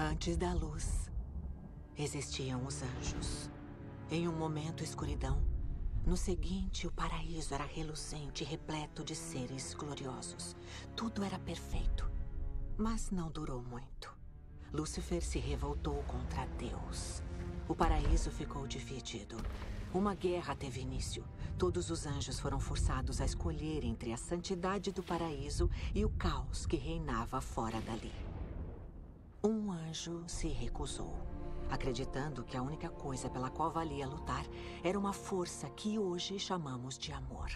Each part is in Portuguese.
Antes da luz, existiam os anjos. Em um momento, escuridão. No seguinte, o paraíso era reluzente, repleto de seres gloriosos. Tudo era perfeito. Mas não durou muito. Lúcifer se revoltou contra Deus. O paraíso ficou dividido. Uma guerra teve início. Todos os anjos foram forçados a escolher entre a santidade do paraíso e o caos que reinava fora dali. Anjo se recusou, acreditando que a única coisa pela qual valia lutar era uma força que hoje chamamos de amor.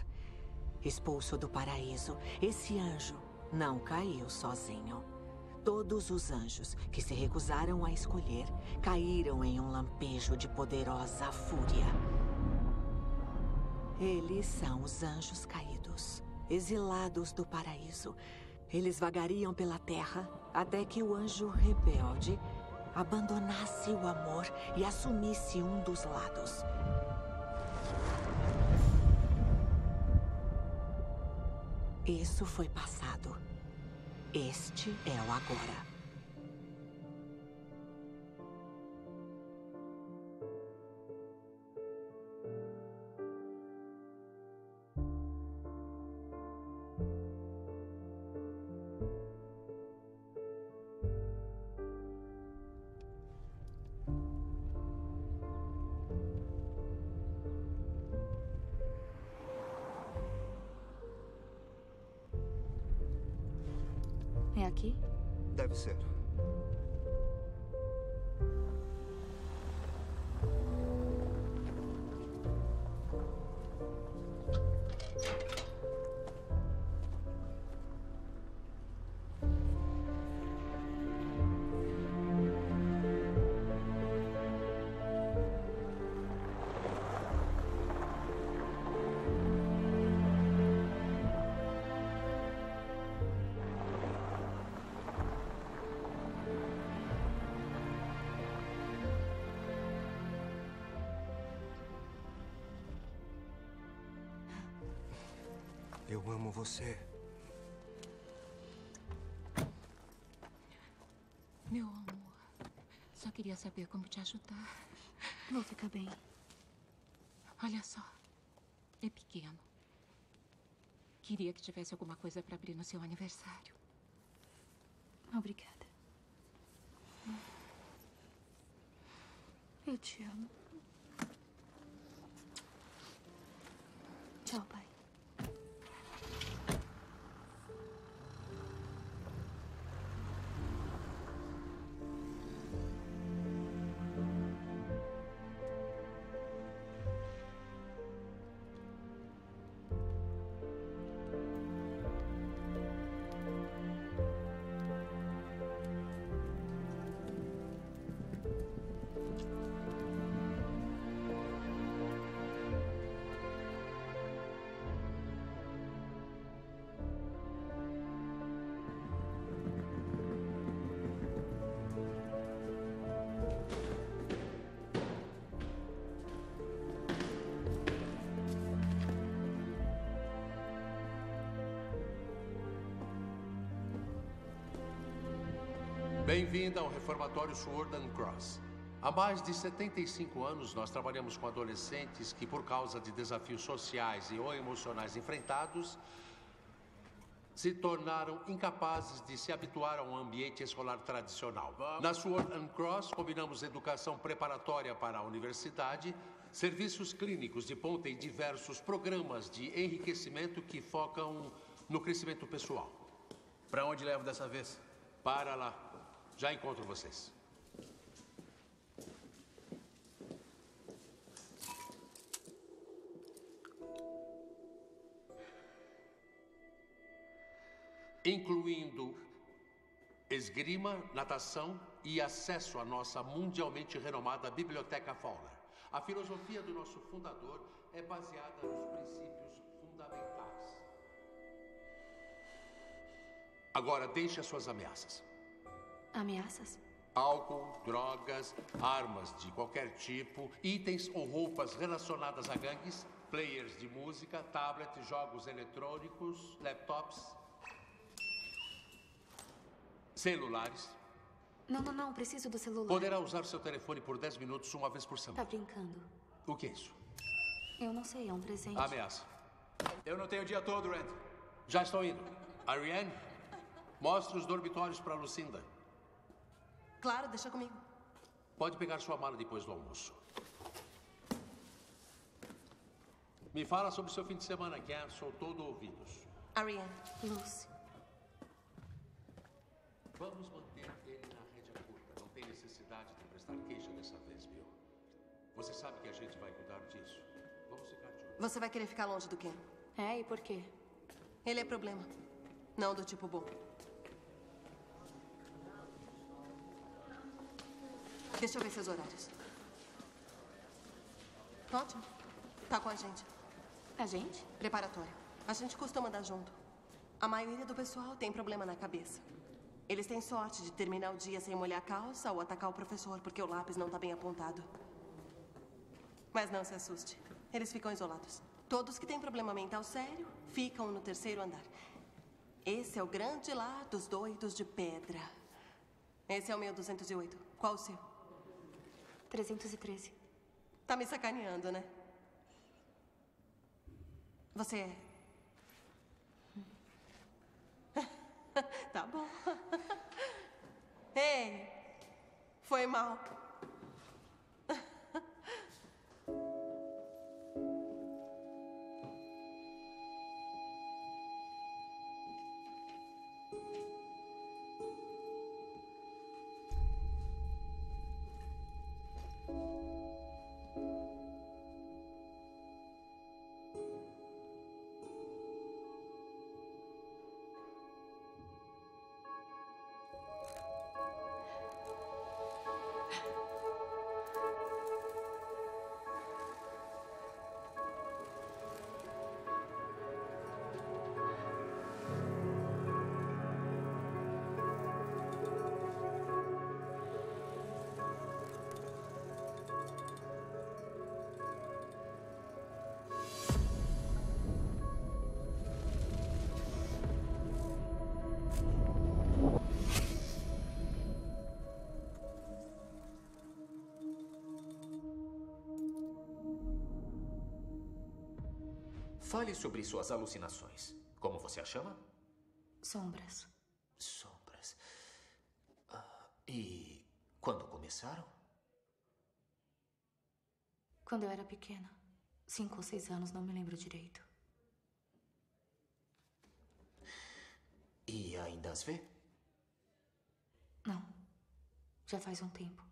Expulso do paraíso, esse anjo não caiu sozinho. Todos os anjos que se recusaram a escolher caíram em um lampejo de poderosa fúria. Eles são os anjos caídos, exilados do paraíso. Eles vagariam pela terra até que o anjo rebelde abandonasse o amor e assumisse um dos lados. Isso foi passado. Este é o agora. Eu amo você. Meu amor, só queria saber como te ajudar. Vou ficar bem. Olha só, é pequeno. Queria que tivesse alguma coisa para abrir no seu aniversário. Obrigada. Eu te amo. Tchau, pai. Bem-vinda ao reformatório Sword and Cross. Há mais de 75 anos, nós trabalhamos com adolescentes que, por causa de desafios sociais e ou emocionais enfrentados, se tornaram incapazes de se habituar a um ambiente escolar tradicional. Na Sword and Cross, combinamos educação preparatória para a universidade, serviços clínicos de ponta e diversos programas de enriquecimento que focam no crescimento pessoal. Para onde levo dessa vez? Para lá. Já encontro vocês. Incluindo esgrima, natação e acesso à nossa mundialmente renomada Biblioteca Fowler. A filosofia do nosso fundador é baseada nos princípios fundamentais. Agora, deixe as suas ameaças. Ameaças? Álcool, drogas, armas de qualquer tipo, itens ou roupas relacionadas a gangues, players de música, tablets, jogos eletrônicos, laptops, celulares. Não, não, não. Preciso do celular. Poderá usar seu telefone por 10 minutos uma vez por Tá semana. brincando. O que é isso? Eu não sei, é um presente. Ameaça. Eu não tenho o dia todo, Red. Já estou indo. Ariane, mostre os dormitórios para Lucinda. Claro, deixa comigo. Pode pegar sua mala depois do almoço. Me fala sobre seu fim de semana, Ken. Sou todo ouvidos. Ariane. Lucy. Vamos manter ele na rédea curta. Não tem necessidade de prestar queixa dessa vez, viu? Você sabe que a gente vai cuidar disso. Vamos ficar de olho. Você vai querer ficar longe do Ken. É, e por quê? Ele é problema. Não do tipo bom. Deixa eu ver seus horários. Ótimo. Tá com a gente. A gente? Preparatório. A gente costuma andar junto. A maioria do pessoal tem problema na cabeça. Eles têm sorte de terminar o dia sem molhar a calça ou atacar o professor porque o lápis não tá bem apontado. Mas não se assuste. Eles ficam isolados. Todos que têm problema mental sério ficam no terceiro andar. Esse é o grande lar dos doidos de pedra. Esse é o meu 208. Qual o seu? 313. Tá me sacaneando, né? Você é. tá bom. Ei, foi mal. Fale sobre suas alucinações. Como você a chama? Sombras. Sombras. Ah, e quando começaram? Quando eu era pequena. Cinco ou seis anos, não me lembro direito. E ainda as vê? Não. Já faz um tempo.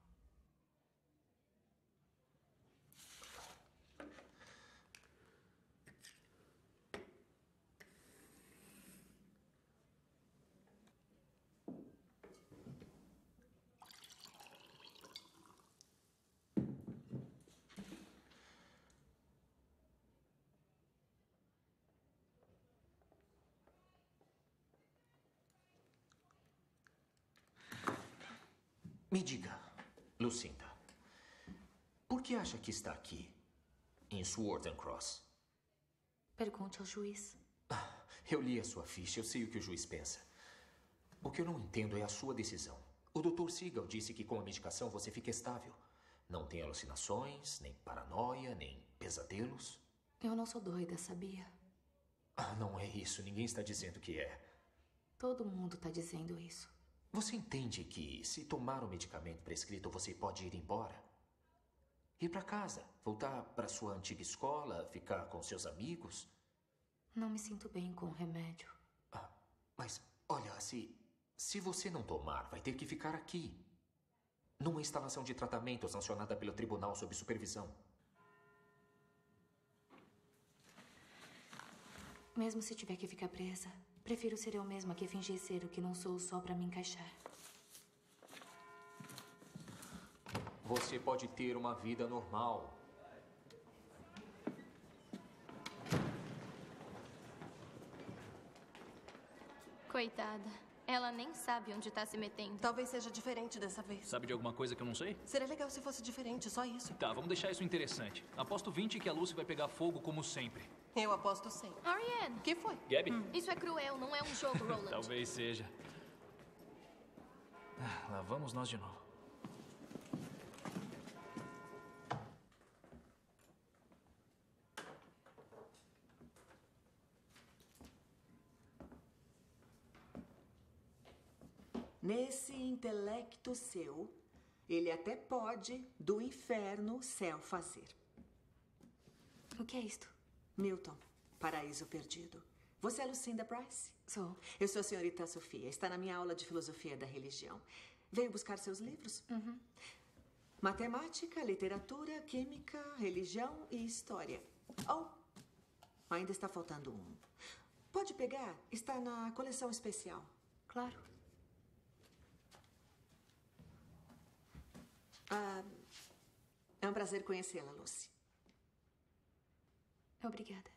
Me diga, Lucinda, por que acha que está aqui, em Sword and Cross? Pergunte ao juiz. Ah, eu li a sua ficha, eu sei o que o juiz pensa. O que eu não entendo é a sua decisão. O Dr. Sigal disse que com a medicação você fica estável. Não tem alucinações, nem paranoia, nem pesadelos. Eu não sou doida, sabia? Ah, não é isso. Ninguém está dizendo que é. Todo mundo tá dizendo isso. Você entende que, se tomar o medicamento prescrito, você pode ir embora? Ir para casa, voltar para sua antiga escola, ficar com seus amigos? Não me sinto bem com o remédio. Ah, mas, olha, se. Se você não tomar, vai ter que ficar aqui. Numa instalação de tratamento sancionada pelo tribunal sob supervisão. Mesmo se tiver que ficar presa, prefiro ser eu mesma que fingir ser o que não sou só pra me encaixar. Você pode ter uma vida normal. Coitada. Ela nem sabe onde tá se metendo. Talvez seja diferente dessa vez. Sabe de alguma coisa que eu não sei? Seria legal se fosse diferente, só isso. Tá, vamos deixar isso interessante. Aposto 20 que a Lucy vai pegar fogo como sempre. Eu aposto 100. Ariane, O que foi? Gabby? isso é cruel, não é um jogo, Roland. Talvez seja. Ah, lá vamos nós de novo. Nesse intelecto seu, ele até pode do inferno céu fazer. O que é isto? Milton, Paraíso Perdido. Você é Lucinda Price? Sou. Eu sou a senhorita Sofia. Está na minha aula de filosofia da religião. Veio buscar seus livros? Uhum. Matemática, literatura, química, religião e história. Oh, ainda está faltando um. Pode pegar? Está na coleção especial. Claro. Ah, é um prazer conhecê-la, Lucy. Obrigada.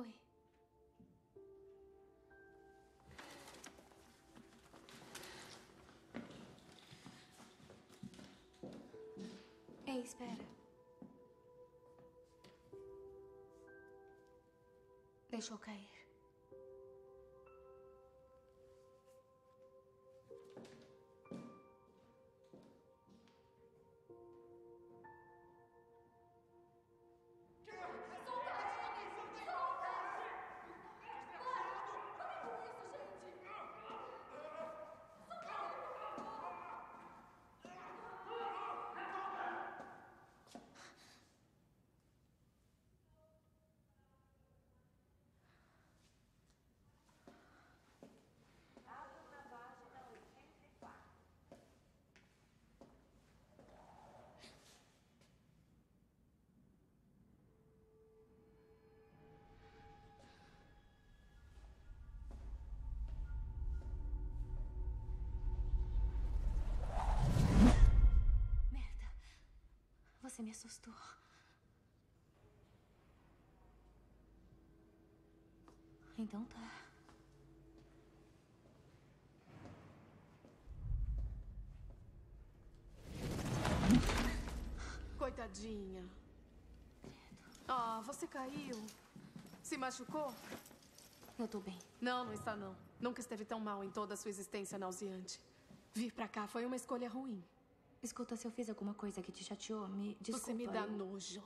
Oi. Ei, espera. Deixa eu cair. Você me assustou. Então tá. Coitadinha. Ah, você caiu. Se machucou? Eu tô bem. Não, não está não. Nunca esteve tão mal em toda a sua existência nauseante. Vir pra cá foi uma escolha ruim. Escuta, se eu fiz alguma coisa que te chateou, me desculpa. Você me dá eu- nojo.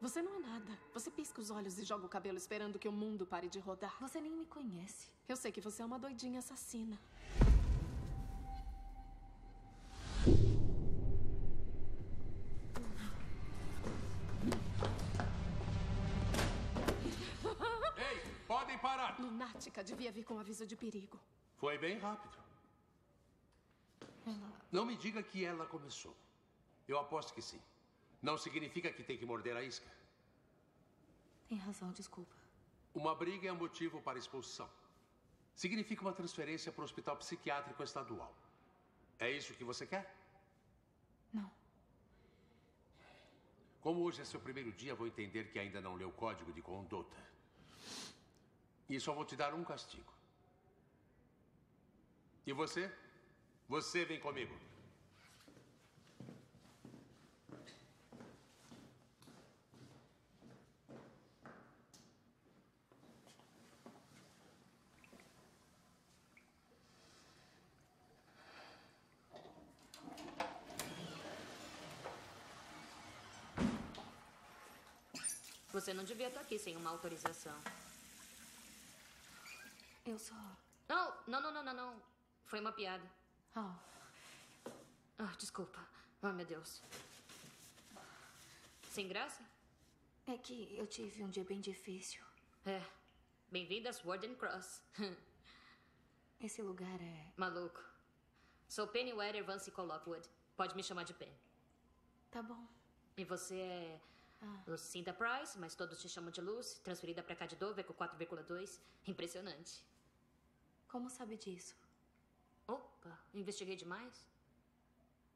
Você não é nada. Você pisca os olhos e joga o cabelo esperando que o mundo pare de rodar. Você nem me conhece. Eu sei que você é uma doidinha assassina. Ei, podem parar! Lunática devia vir com aviso de perigo. Foi bem rápido. Não me diga que ela começou. Eu aposto que sim. Não significa que tem que morder a isca. Tem razão, desculpa. Uma briga é motivo para expulsão. Significa uma transferência para o hospital psiquiátrico estadual. É isso que você quer? Não. Como hoje é seu primeiro dia, vou entender que ainda não leu o código de conduta. E só vou te dar um castigo. E você? Você vem comigo. Você não devia estar aqui sem uma autorização. Eu só. Não, não, não, não, não, não. Foi uma piada. Oh. Ah, desculpa. Oh, meu Deus. Sem graça? É que eu tive um dia bem difícil. É. Bem-vindo a Sword Cross. Esse lugar é. Maluco. Sou Penny Weather Vance Lockwood. Pode me chamar de Pen. Tá bom. E você é. Ah. Lucinda Price, mas todos te chamam de Lucy, transferida pra cá de Dover com 4,2. Impressionante. Como sabe disso? Opa, investiguei demais?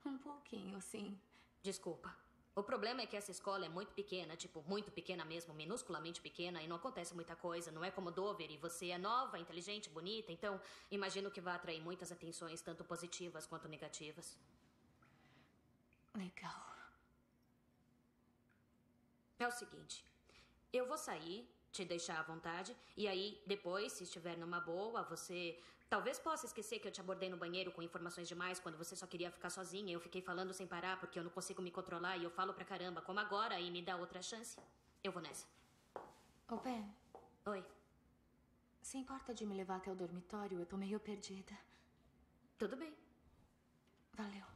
Um pouquinho, sim. Desculpa. O problema é que essa escola é muito pequena, tipo, muito pequena mesmo, minusculamente pequena, e não acontece muita coisa. Não é como Dover, e você é nova, inteligente, bonita, então imagino que vai atrair muitas atenções, tanto positivas quanto negativas. Legal. É o seguinte, eu vou sair, te deixar à vontade, e aí, depois, se estiver numa boa, você Talvez possa esquecer que eu te abordei no banheiro com informações demais quando você só queria ficar sozinha. Eu fiquei falando sem parar porque eu não consigo me controlar e eu falo pra caramba, como agora, e me dá outra chance. Eu vou nessa. Ô, Ben. Oi. Se importa de me levar até o dormitório? Eu tô meio perdida. Tudo bem. Valeu.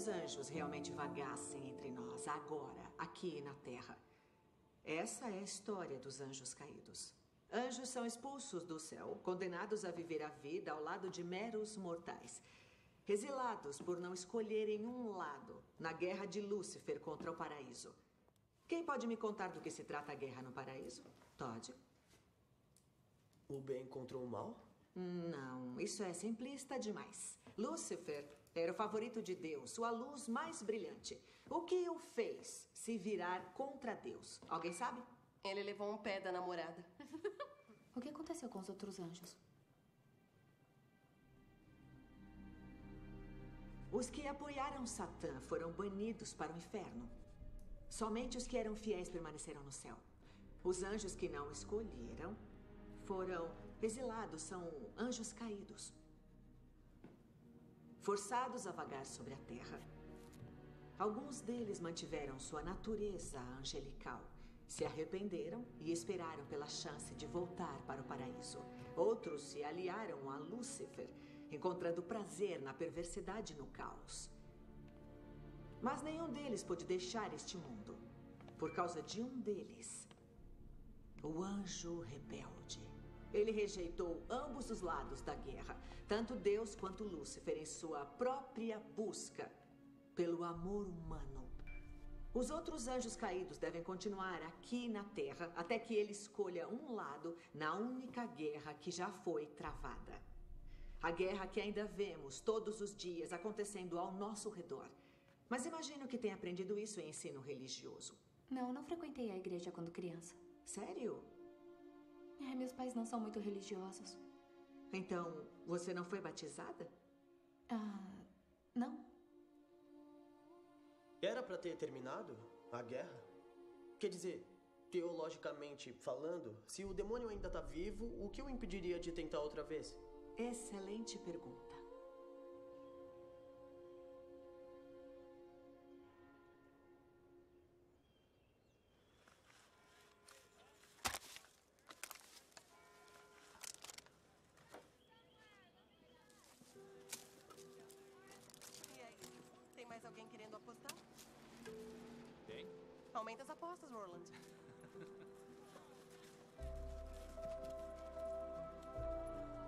Os anjos realmente vagassem entre nós, agora, aqui na Terra? Essa é a história dos anjos caídos. Anjos são expulsos do céu, condenados a viver a vida ao lado de meros mortais. Exilados por não escolherem um lado na guerra de Lúcifer contra o paraíso. Quem pode me contar do que se trata a guerra no paraíso? Todd? O bem contra o mal? Não, isso é simplista demais. Lúcifer era o favorito de Deus, sua luz mais brilhante. O que o fez se virar contra Deus? Alguém sabe? Ele levou um pé da namorada. O que aconteceu com os outros anjos? Os que apoiaram Satã foram banidos para o inferno. Somente os que eram fiéis permaneceram no céu. Os anjos que não escolheram foram exilados, são anjos caídos. Forçados a vagar sobre a terra. Alguns deles mantiveram sua natureza angelical, se arrependeram e esperaram pela chance de voltar para o paraíso. Outros se aliaram a Lúcifer, encontrando prazer na perversidade e no caos. Mas nenhum deles pôde deixar este mundo, por causa de um deles, o anjo rebelde. Ele rejeitou ambos os lados da guerra, tanto Deus quanto Lúcifer, em sua própria busca pelo amor humano. Os outros anjos caídos devem continuar aqui na Terra até que ele escolha um lado na única guerra que já foi travada. A guerra que ainda vemos todos os dias acontecendo ao nosso redor. Mas imagino que tenha aprendido isso em ensino religioso. Não, não frequentei a igreja quando criança. Sério? É, meus pais não são muito religiosos. Então, você não foi batizada? Ah, não. Era pra ter terminado a guerra? Quer dizer, teologicamente falando, se o demônio ainda tá vivo, o que o impediria de tentar outra vez? Excelente pergunta. mais alguém querendo apostar? Tem? Aumenta as apostas, Roland.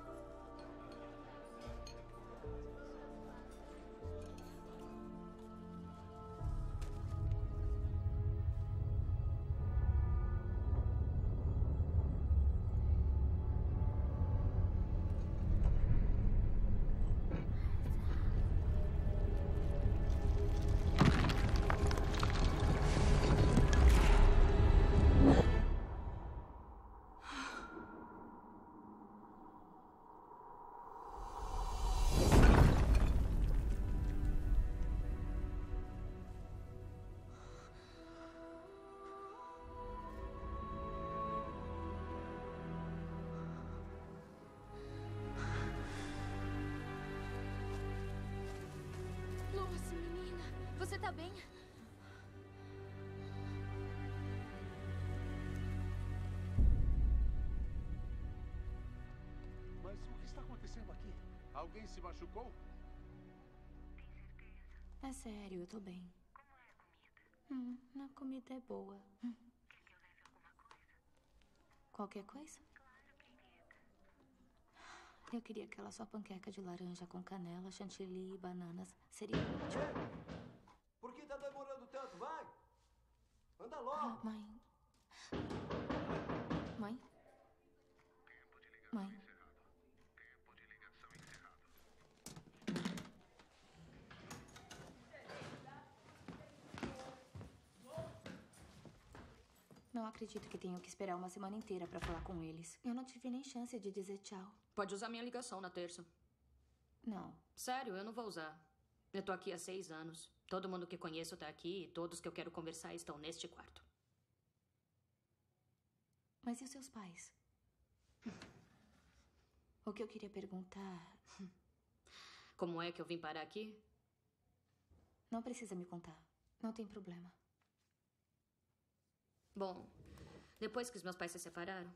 Você tá bem? Mas o que está acontecendo aqui? Alguém se machucou? É sério, eu tô bem. Como é a comida? Hum, a comida é boa. Hum. Quer que eu leve alguma coisa? Qualquer coisa? Eu queria aquela sua panqueca de laranja com canela, chantilly e bananas. Seria ótimo. Por que tá demorando tanto? Vai! Anda logo! Ah, mãe. Mãe? Mãe? Não acredito que tenho que esperar uma semana inteira pra falar com eles. Eu não tive nem chance de dizer tchau. Pode usar minha ligação na terça. Não. Sério, eu não vou usar. Eu tô aqui há seis anos. Todo mundo que conheço tá aqui e todos que eu quero conversar estão neste quarto. Mas e os seus pais? O que eu queria perguntar. Como é que eu vim parar aqui? Não precisa me contar. Não tem problema. Bom, depois que os meus pais se separaram,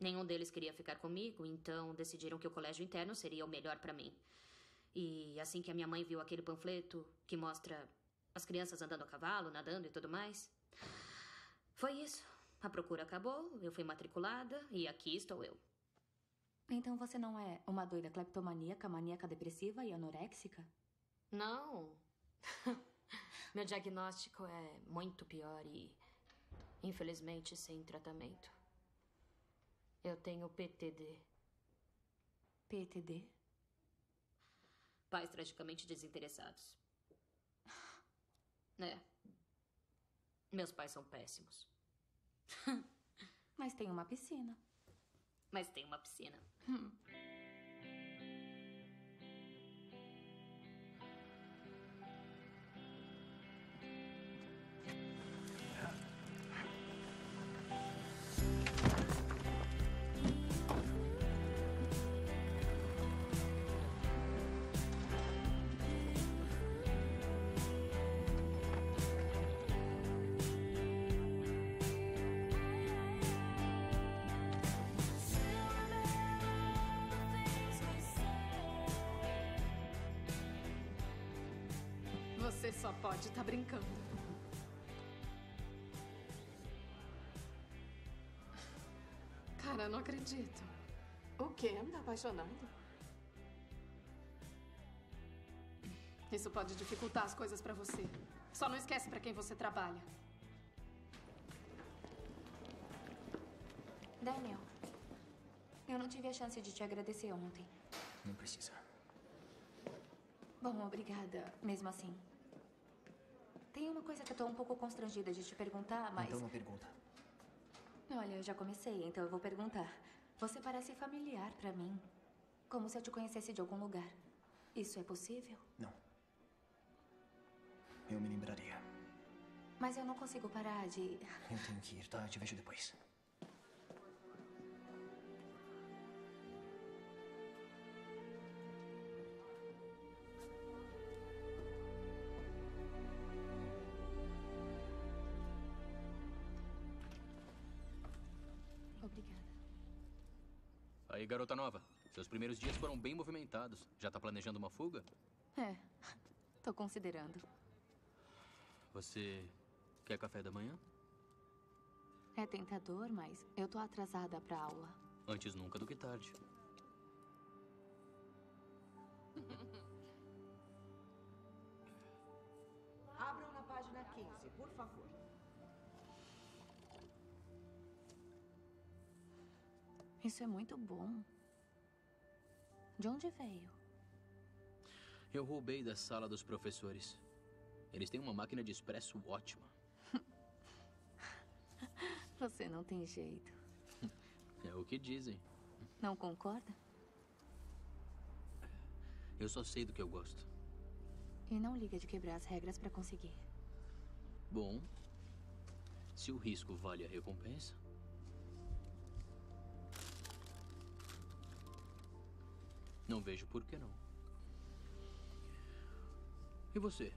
nenhum deles queria ficar comigo, então decidiram que o colégio interno seria o melhor para mim. E assim que a minha mãe viu aquele panfleto que mostra as crianças andando a cavalo, nadando e tudo mais, foi isso. A procura acabou, eu fui matriculada e aqui estou eu. Então você não é uma doida cleptomaníaca, maníaca depressiva e anoréxica? Não. Meu diagnóstico é muito pior e, infelizmente, sem tratamento. Eu tenho PTD. PTD? Pais tragicamente desinteressados. É. Meus pais são péssimos. Mas tem uma piscina. Mas tem uma piscina. Hum. Pode estar brincando. Cara, não acredito. O quê? Tá apaixonado? Isso pode dificultar as coisas pra você. Só não esquece pra quem você trabalha. Daniel, eu não tive a chance de te agradecer ontem. Não precisa. Bom, obrigada, mesmo assim. Tem uma coisa que eu tô um pouco constrangida de te perguntar, mas. Então não pergunta. Olha, eu já comecei, então eu vou perguntar. Você parece familiar pra mim. Como se eu te conhecesse de algum lugar. Isso é possível? Não. Eu me lembraria. Mas eu não consigo parar de. Eu tenho que ir, tá? Eu te vejo depois. Aí, garota nova. Seus primeiros dias foram bem movimentados. Já tá planejando uma fuga? É, tô considerando. Você quer café da manhã? É tentador, mas eu tô atrasada pra aula. Antes nunca do que tarde. Isso é muito bom. De onde veio? Eu roubei da sala dos professores. Eles têm uma máquina de expresso ótima. Você não tem jeito. É o que dizem. Não concorda? Eu só sei do que eu gosto. E não liga de quebrar as regras pra conseguir. Bom, se o risco vale a recompensa. Não vejo por que não. E você?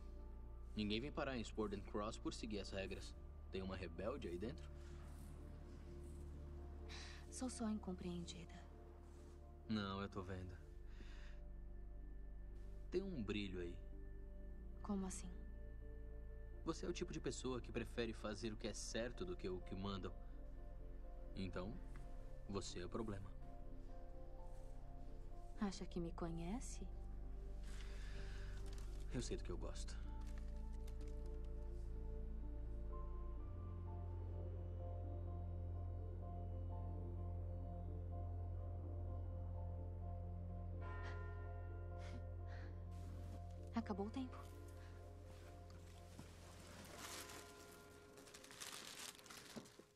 Ninguém vem parar em Sporden Cross por seguir as regras. Tem uma rebelde aí dentro? Sou só incompreendida. Não, eu tô vendo. Tem um brilho aí. Como assim? Você é o tipo de pessoa que prefere fazer o que é certo do que o que mandam. Então, você é o problema. Acha que me conhece? Eu sei do que eu gosto. Acabou o tempo.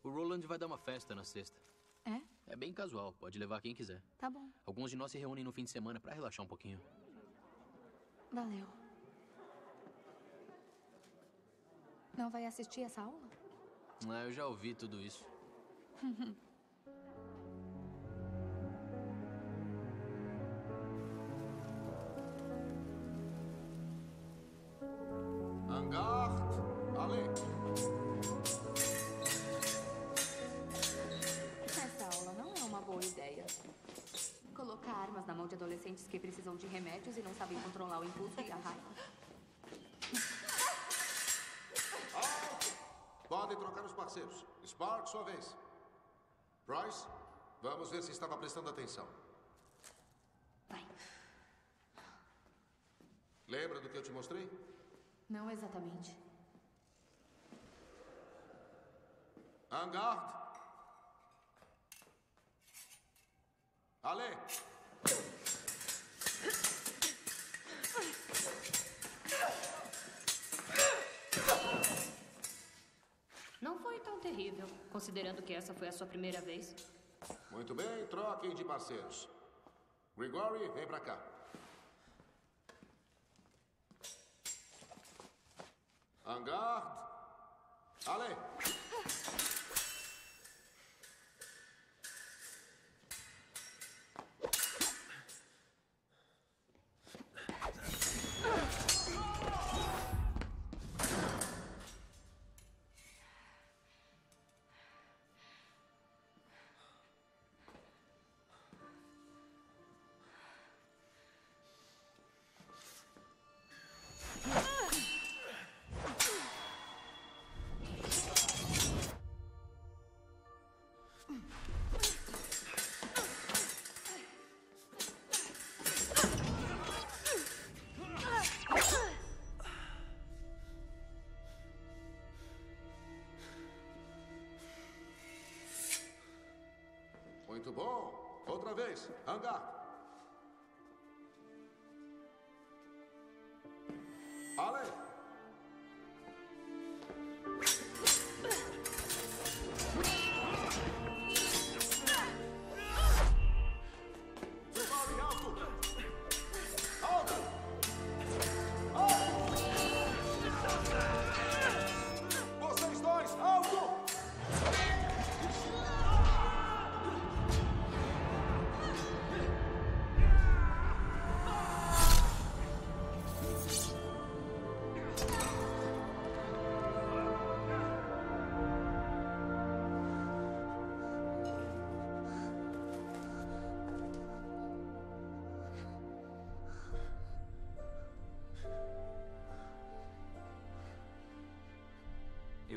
O Roland vai dar uma festa na sexta. Bem casual, pode levar quem quiser. Tá bom. Alguns de nós se reúnem no fim de semana pra relaxar um pouquinho. Valeu. Não vai assistir essa aula? Ah, eu já ouvi tudo isso. estava prestando atenção. Vai. Lembra do que eu te mostrei? Não exatamente. Angard. Ale. Não foi tão terrível, considerando que essa foi a sua primeira vez. Muito bem, troquem de parceiros. Grigori, vem pra cá. Angard. Ale. Muito bom. Outra vez. Angard.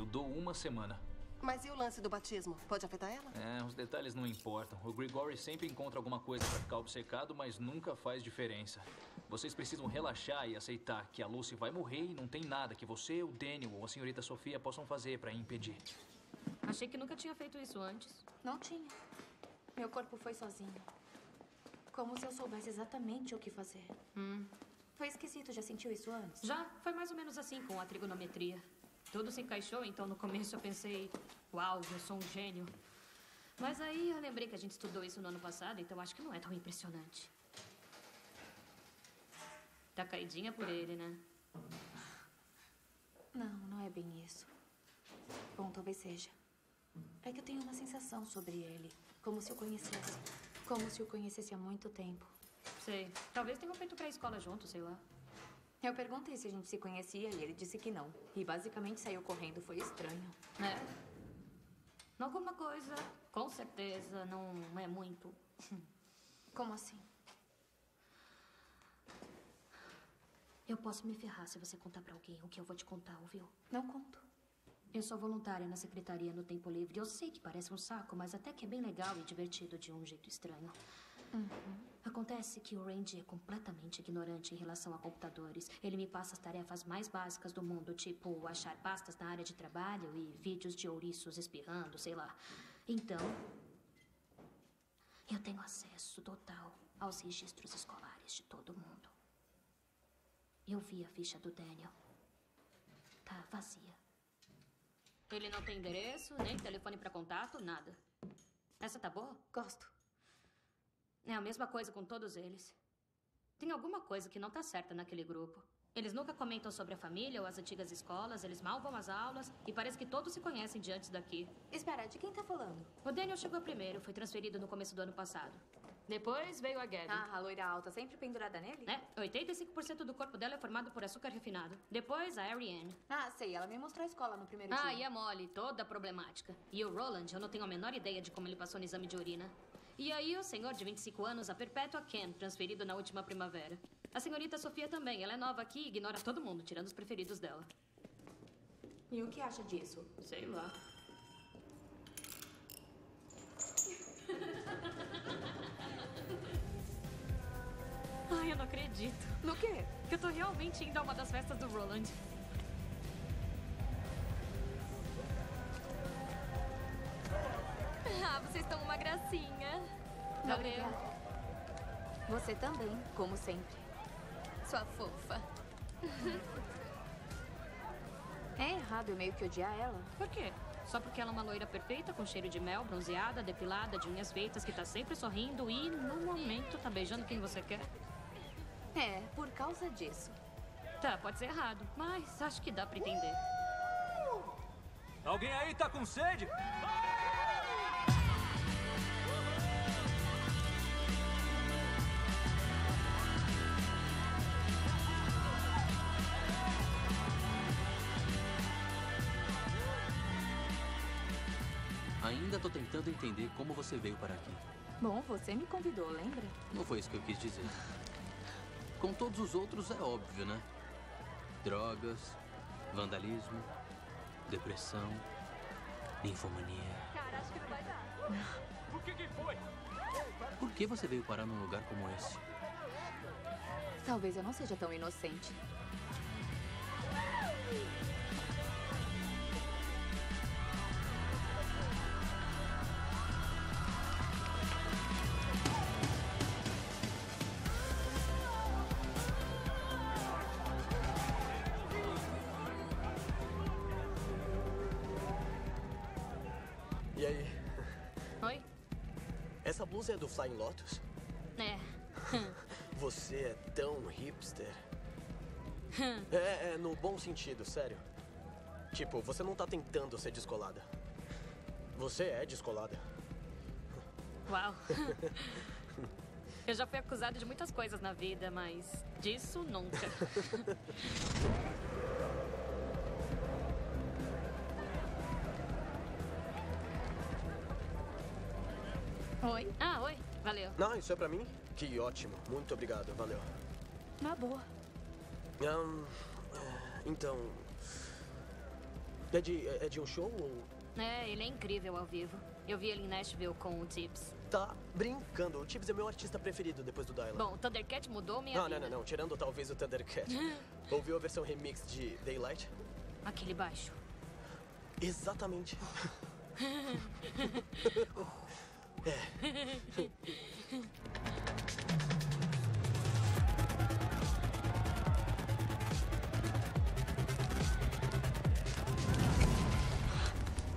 Eu dou uma semana. Mas e o lance do batismo? Pode afetar ela? É, os detalhes não importam. O Grigori sempre encontra alguma coisa pra ficar obcecado, mas nunca faz diferença. Vocês precisam relaxar e aceitar que a Lucy vai morrer e não tem nada que você, o Daniel ou a senhorita Sofia possam fazer pra impedir. Achei que nunca tinha feito isso antes. Não tinha. Meu corpo foi sozinho. Como se eu soubesse exatamente o que fazer. Hum. Foi esquisito, já sentiu isso antes? Já foi mais ou menos assim com a trigonometria. Tudo se encaixou, então no começo eu pensei, uau, eu sou um gênio. Mas aí eu lembrei que a gente estudou isso no ano passado, então acho que não é tão impressionante. Tá caidinha por ele, né? Não, não é bem isso. Bom, talvez seja. É que eu tenho uma sensação sobre ele. Como se eu conhecesse. Como se eu conhecesse há muito tempo. Sei. Talvez tenham feito pré-escola juntos, sei lá. Eu perguntei se a gente se conhecia e ele disse que não. E basicamente saiu correndo. Foi estranho. É. Alguma coisa, com certeza, não é muito. Como assim? Eu posso me ferrar se você contar pra alguém o que eu vou te contar, ouviu? Não conto. Eu sou voluntária na secretaria no tempo livre. Eu sei que parece um saco, mas até que é bem legal e divertido de um jeito estranho. Acontece que o Randy é completamente ignorante em relação a computadores. Ele me passa as tarefas mais básicas do mundo, tipo achar pastas na área de trabalho e vídeos de ouriços espirrando, sei lá. Então, eu tenho acesso total aos registros escolares de todo mundo. Eu vi a ficha do Daniel. Tá vazia. Ele não tem endereço, nem telefone pra contato, nada. Essa tá boa? Gosto. É a mesma coisa com todos eles. Tem alguma coisa que não tá certa naquele grupo. Eles nunca comentam sobre a família ou as antigas escolas, eles mal vão às aulas e parece que todos se conhecem de antes daqui. Espera, de quem tá falando? O Daniel chegou primeiro, foi transferido no começo do ano passado. Depois veio a Gabby. Ah, a loira alta, sempre pendurada nele? É, 85% do corpo dela é formado por açúcar refinado. Depois, a Ariane. Ah, sei, ela me mostrou a escola no primeiro dia. Ah, e a Molly, toda problemática. E o Roland, eu não tenho a menor ideia de como ele passou no exame de urina. E aí, o senhor de 25 anos, a Perpétua Ken, transferido na última primavera. A senhorita Sofia também, ela é nova aqui e ignora todo mundo, tirando os preferidos dela. E o que acha disso? Sei lá. Ai, eu não acredito. No quê? Que eu tô realmente indo a uma das festas do Roland. Gracinha. Gabriel. Você também, como sempre. Sua fofa. É errado eu meio que odiar ela. Por quê? Só porque ela é uma loira perfeita, com cheiro de mel, bronzeada, depilada, de unhas feitas, que tá sempre sorrindo e, no momento, tá beijando quem você quer? É, por causa disso. Tá, pode ser errado, mas acho que dá pra entender. Alguém aí tá com sede? Ainda tô tentando entender como você veio para aqui. Bom, você me convidou, lembra? Não foi isso que eu quis dizer. Com todos os outros é óbvio, né? Drogas, vandalismo, depressão, ninfomania. Cara, acho que não vai dar. O que que foi? Por que você veio parar num lugar como esse? Talvez eu não seja tão inocente. E aí? Oi? Essa blusa é do Flying Lotus? É. Você é tão hipster. É, é, no bom sentido, sério. Tipo, você não tá tentando ser descolada. Você é descolada. Uau. Eu já fui acusada de muitas coisas na vida, mas disso nunca. Oi? Ah, oi. Valeu. Não, isso é pra mim? Que ótimo. Muito obrigado, valeu. Na boa. Ahn, é, então. É de, é de um show ou. É, ele é incrível ao vivo. Eu vi ele em Nashville com o Tips. Tá brincando. O Tibbs é meu artista preferido depois do Dylan. Bom, o Thundercat mudou minha não, vida. não, não, não. Tirando talvez o Thundercat. Ouviu a versão remix de Daylight? Aquele baixo. Exatamente. é.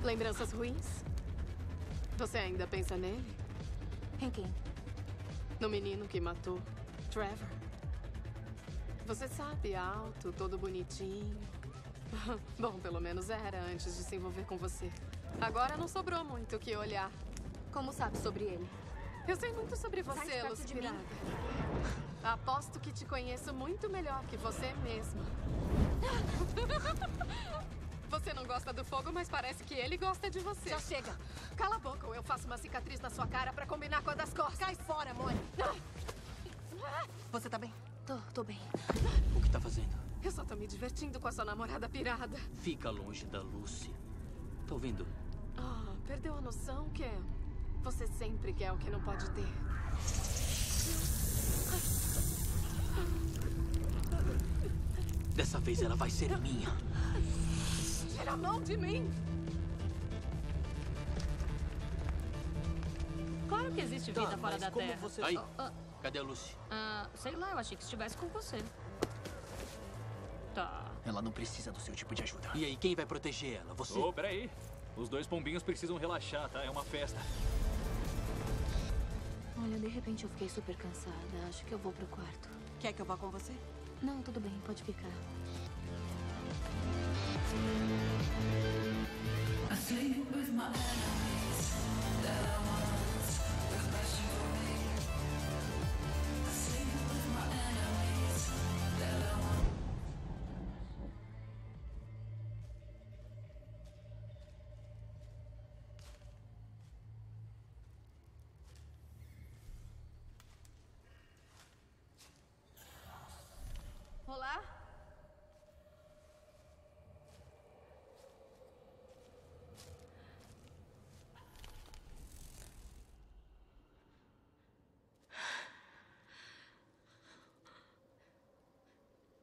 Lembranças ruins? Você ainda pensa nele? Em quem? No menino que matou Trevor. Você sabe, alto, todo bonitinho. Bom, pelo menos era antes de se envolver com você. Agora não sobrou muito o que olhar. Como sabe sobre ele? Eu sei muito sobre você. Pirada. Aposto que te conheço muito melhor que você mesma. Você não gosta do fogo, mas parece que ele gosta de você. Já chega. Cala a boca ou eu faço uma cicatriz na sua cara pra combinar com a das costas. Cai fora, Molly. Você tá bem? Tô, tô bem. O que tá fazendo? Eu só tô me divertindo com a sua namorada pirada. Fica longe da Lucy. Tá ouvindo? Ah, perdeu a noção que você sempre quer o que não pode ter. Dessa vez ela vai ser minha. Tira a mão de mim! Claro que existe vida Tá, fora mas da como Terra. você Aí. Cadê a Lucy? Ah, sei lá, eu achei que estivesse com você. Tá. Ela não precisa do seu tipo de ajuda. E aí, quem vai proteger ela? Você? Ô, peraí. Os dois pombinhos precisam relaxar, tá? É uma festa. Olha, de repente eu fiquei super cansada. Acho que eu vou pro quarto. Quer que eu vá com você? Não, tudo bem, pode ficar. I sleep with my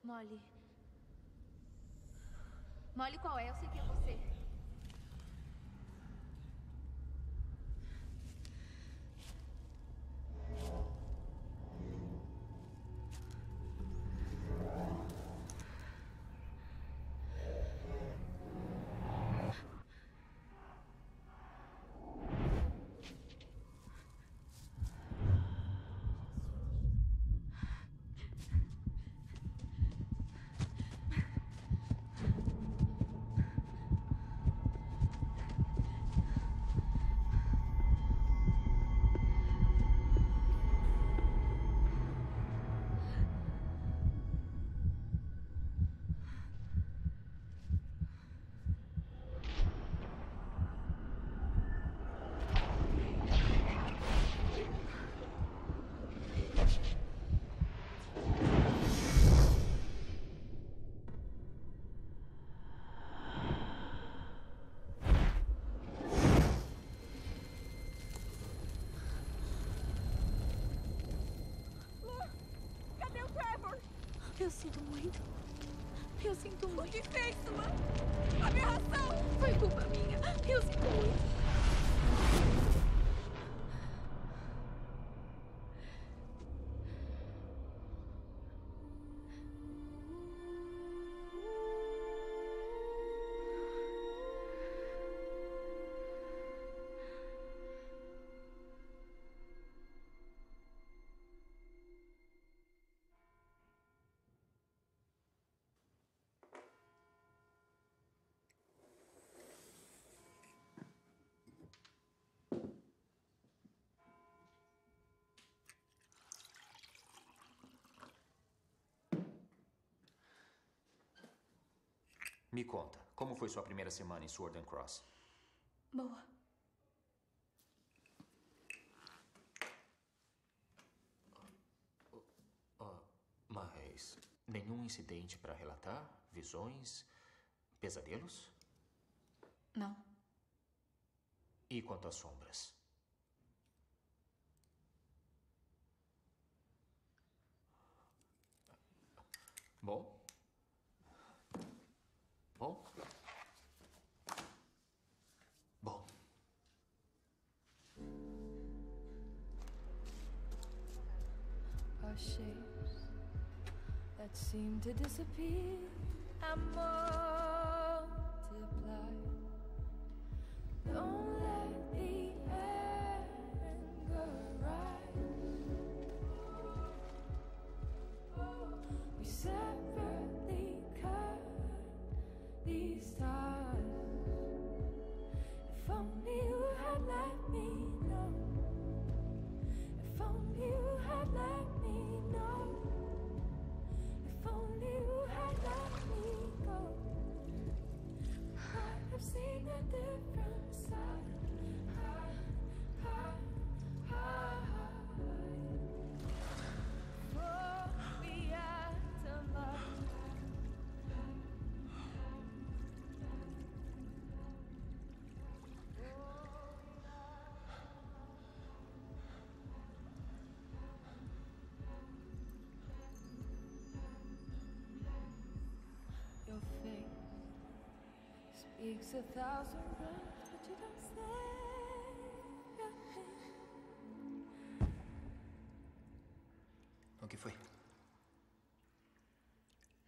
Molly. Molly, qual é? Eu sei que é você. Eu sinto muito. Eu sinto muito. O que fez, Suma? Aberração! Foi culpa minha. Eu sinto muito. Me conta, como foi sua primeira semana em Sword and Cross? Boa. Ah, mas nenhum incidente para relatar? Visões? Pesadelos? Não. E quanto às sombras? Bom? Bom? Bom. Our shapes that seem to disappear and multiply. Don't speaks a thousand words, but you don't say. O que foi?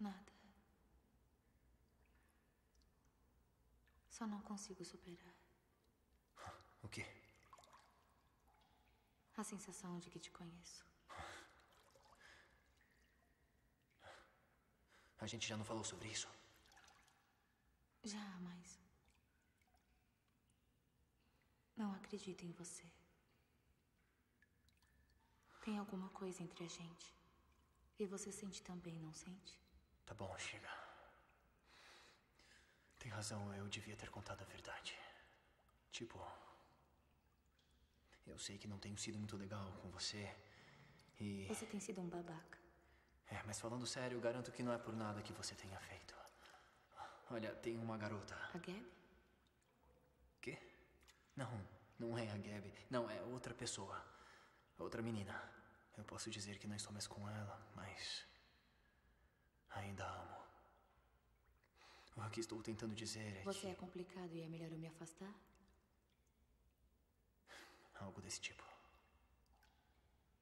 Nada. Só não consigo superar. O quê? A sensação de que te conheço. A gente já não falou sobre isso? Já, mas. Não acredito em você. Tem alguma coisa entre a gente. E você sente também, não sente? Tá bom, chega. Tem razão, eu devia ter contado a verdade. Tipo. Eu sei que não tenho sido muito legal com você. E. Você tem sido um babaca. É, mas falando sério, eu garanto que não é por nada que você tenha feito. Olha, tem uma garota. A Gabi? Quê? Não, não é a Gabi. Não, é outra pessoa. Outra menina. Eu posso dizer que não estou mais com ela, mas. Ainda amo. O que estou tentando dizer é Você é complicado e é melhor eu me afastar? que. Algo desse tipo.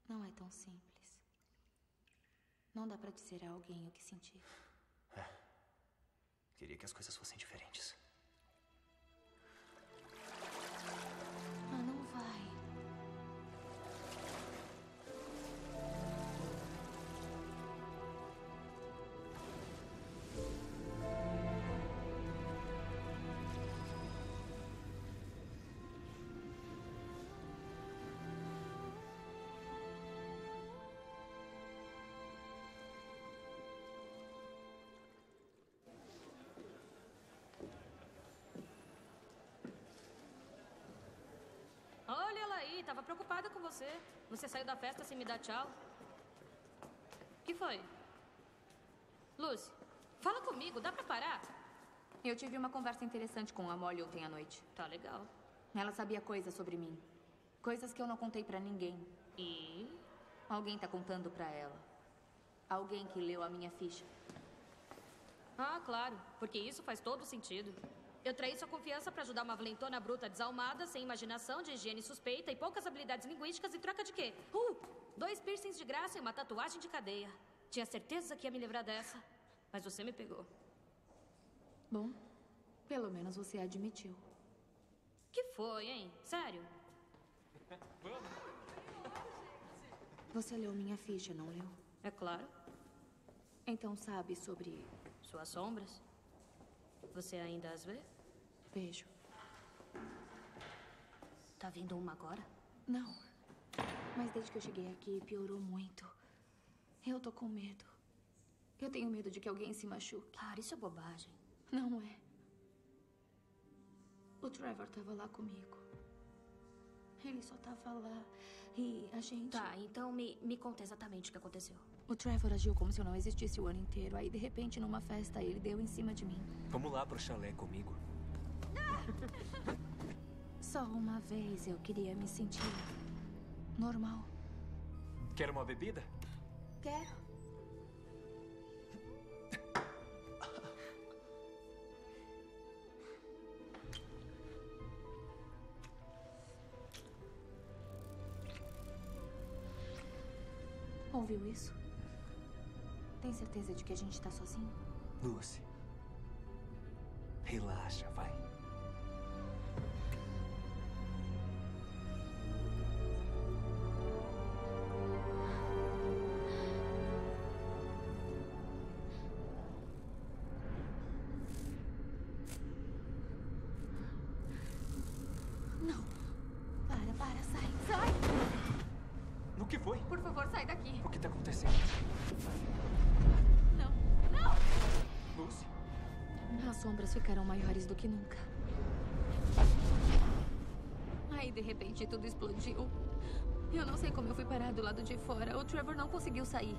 Não é tão simples. Não dá pra dizer a alguém o que sentir. Queria que as coisas fossem diferentes. Tava preocupada com você. Você saiu da festa sem me dar tchau. O que foi? Lucy, fala comigo, dá pra parar? Eu tive uma conversa interessante com a Molly ontem à noite. Tá legal. Ela sabia coisas sobre mim. Coisas que eu não contei pra ninguém. E? Alguém tá contando pra ela. Alguém que leu a minha ficha. Ah, claro, porque isso faz todo sentido. Eu traí sua confiança pra ajudar uma valentona bruta desalmada, sem imaginação, de higiene suspeita e poucas habilidades linguísticas em troca de quê? Uh! Dois piercings de graça e uma tatuagem de cadeia. Tinha certeza que ia me livrar dessa, mas você me pegou. Bom, pelo menos você admitiu. Que foi, hein? Sério? Você leu minha ficha, não leu? É claro. Então sabe sobre. Suas sombras? Você ainda as vê? Vejo. Tá vindo uma agora? Não. Mas desde que eu cheguei aqui, piorou muito. Eu tô com medo. Eu tenho medo de que alguém se machuque. Cara, isso é bobagem. Não é. O Trevor tava lá comigo. Ele só tava lá. E a gente. Tá, então me, me conta exatamente o que aconteceu. O Trevor agiu como se eu não existisse o ano inteiro. Aí, de repente, numa festa, ele deu em cima de mim. Vamos lá pro chalé comigo. Só uma vez eu queria me sentir normal. Quer uma bebida? Quero. Ouviu isso? Tem certeza de que a gente tá sozinho? Lucy. Relaxa, vai. sombras ficarão maiores do que nunca. Aí, de repente, tudo explodiu. Eu não sei como eu fui parar do lado de fora. O Trevor não conseguiu sair.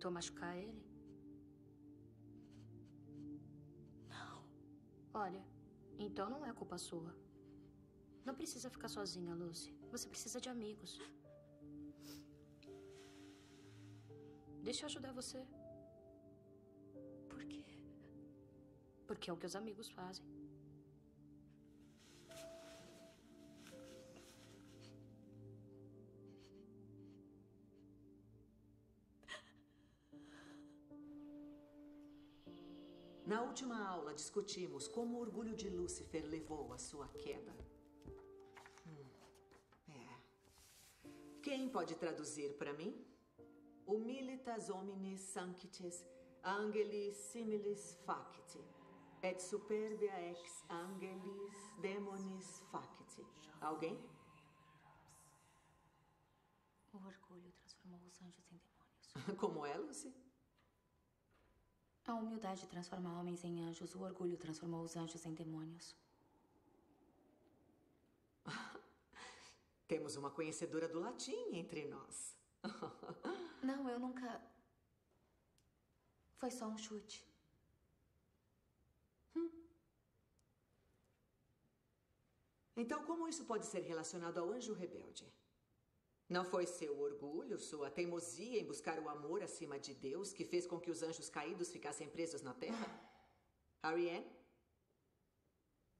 Tentou machucar ele? Não. Olha, então não é culpa sua. Não precisa ficar sozinha, Lucy. Você precisa de amigos. Deixa eu ajudar você. Por quê? Porque é o que os amigos fazem. Última aula, discutimos como o orgulho de Lúcifer levou à sua queda. Hum, é. Quem pode traduzir para mim? Humilitas hominis sanctis angelis similis facti. Et superbia ex angelis demonis facti. Alguém? O orgulho transformou os anjos em demônios. Como é, Lucy? A humildade transforma homens em anjos. O orgulho transformou os anjos em demônios. Temos uma conhecedora do latim entre nós. Não, eu nunca. Foi só um chute. Então, como isso pode ser relacionado ao anjo rebelde? Não foi seu orgulho, sua teimosia em buscar o amor acima de Deus que fez com que os anjos caídos ficassem presos na terra? Ariane?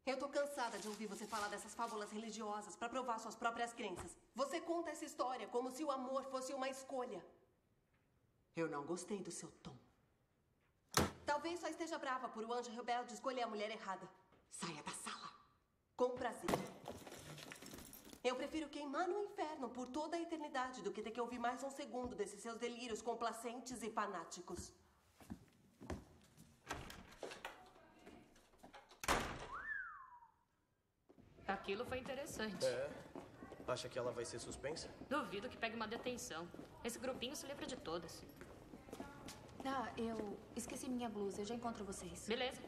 Eu tô cansada de ouvir você falar dessas fábulas religiosas para provar suas próprias crenças. Você conta essa história como se o amor fosse uma escolha. Eu não gostei do seu tom. Talvez só esteja brava por o anjo rebelde escolher a mulher errada. Saia da sala. Com prazer. Eu prefiro queimar no inferno por toda a eternidade do que ter que ouvir mais um segundo desses seus delírios complacentes e fanáticos. Aquilo foi interessante. É. Acha que ela vai ser suspensa? Duvido que pegue uma detenção. Esse grupinho se livra de todas. Ah, eu esqueci minha blusa. Eu já encontro vocês. Beleza.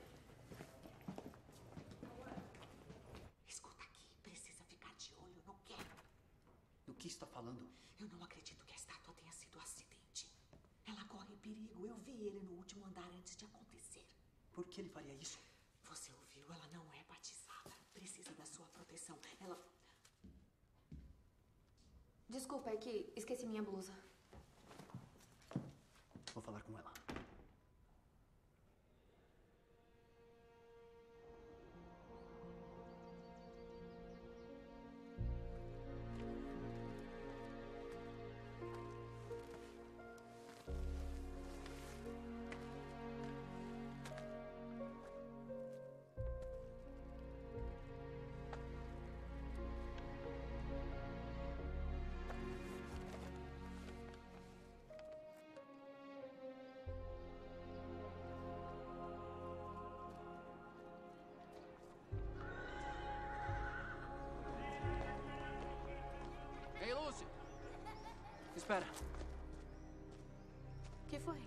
Espera. O que foi?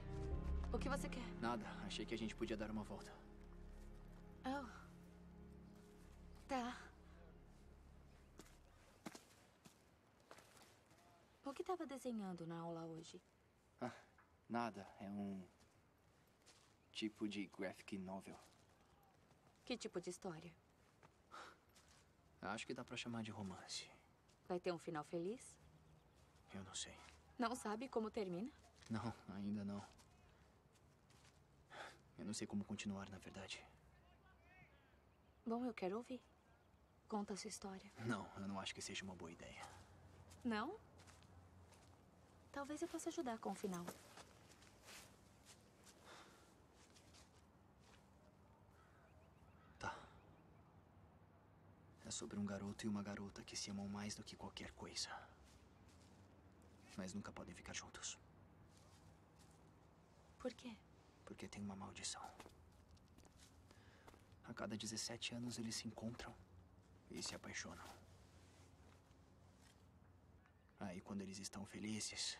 O que você quer? Nada. Achei que a gente podia dar uma volta. Oh. Tá. O que estava desenhando na aula hoje? Ah, nada. É um. tipo de graphic novel. Que tipo de história? Acho que dá pra chamar de romance. Vai ter um final feliz? Eu não sei. Não sabe como termina? Não, ainda não. Eu não sei como continuar, na verdade. Bom, eu quero ouvir. Conta a sua história. Não, eu não acho que seja uma boa ideia. Não? Talvez eu possa ajudar com o final. Tá. É sobre um garoto e uma garota que se amam mais do que qualquer coisa. Mas nunca podem ficar juntos. Por quê? Porque tem uma maldição. A cada 17 anos eles se encontram e se apaixonam. Aí, quando eles estão felizes,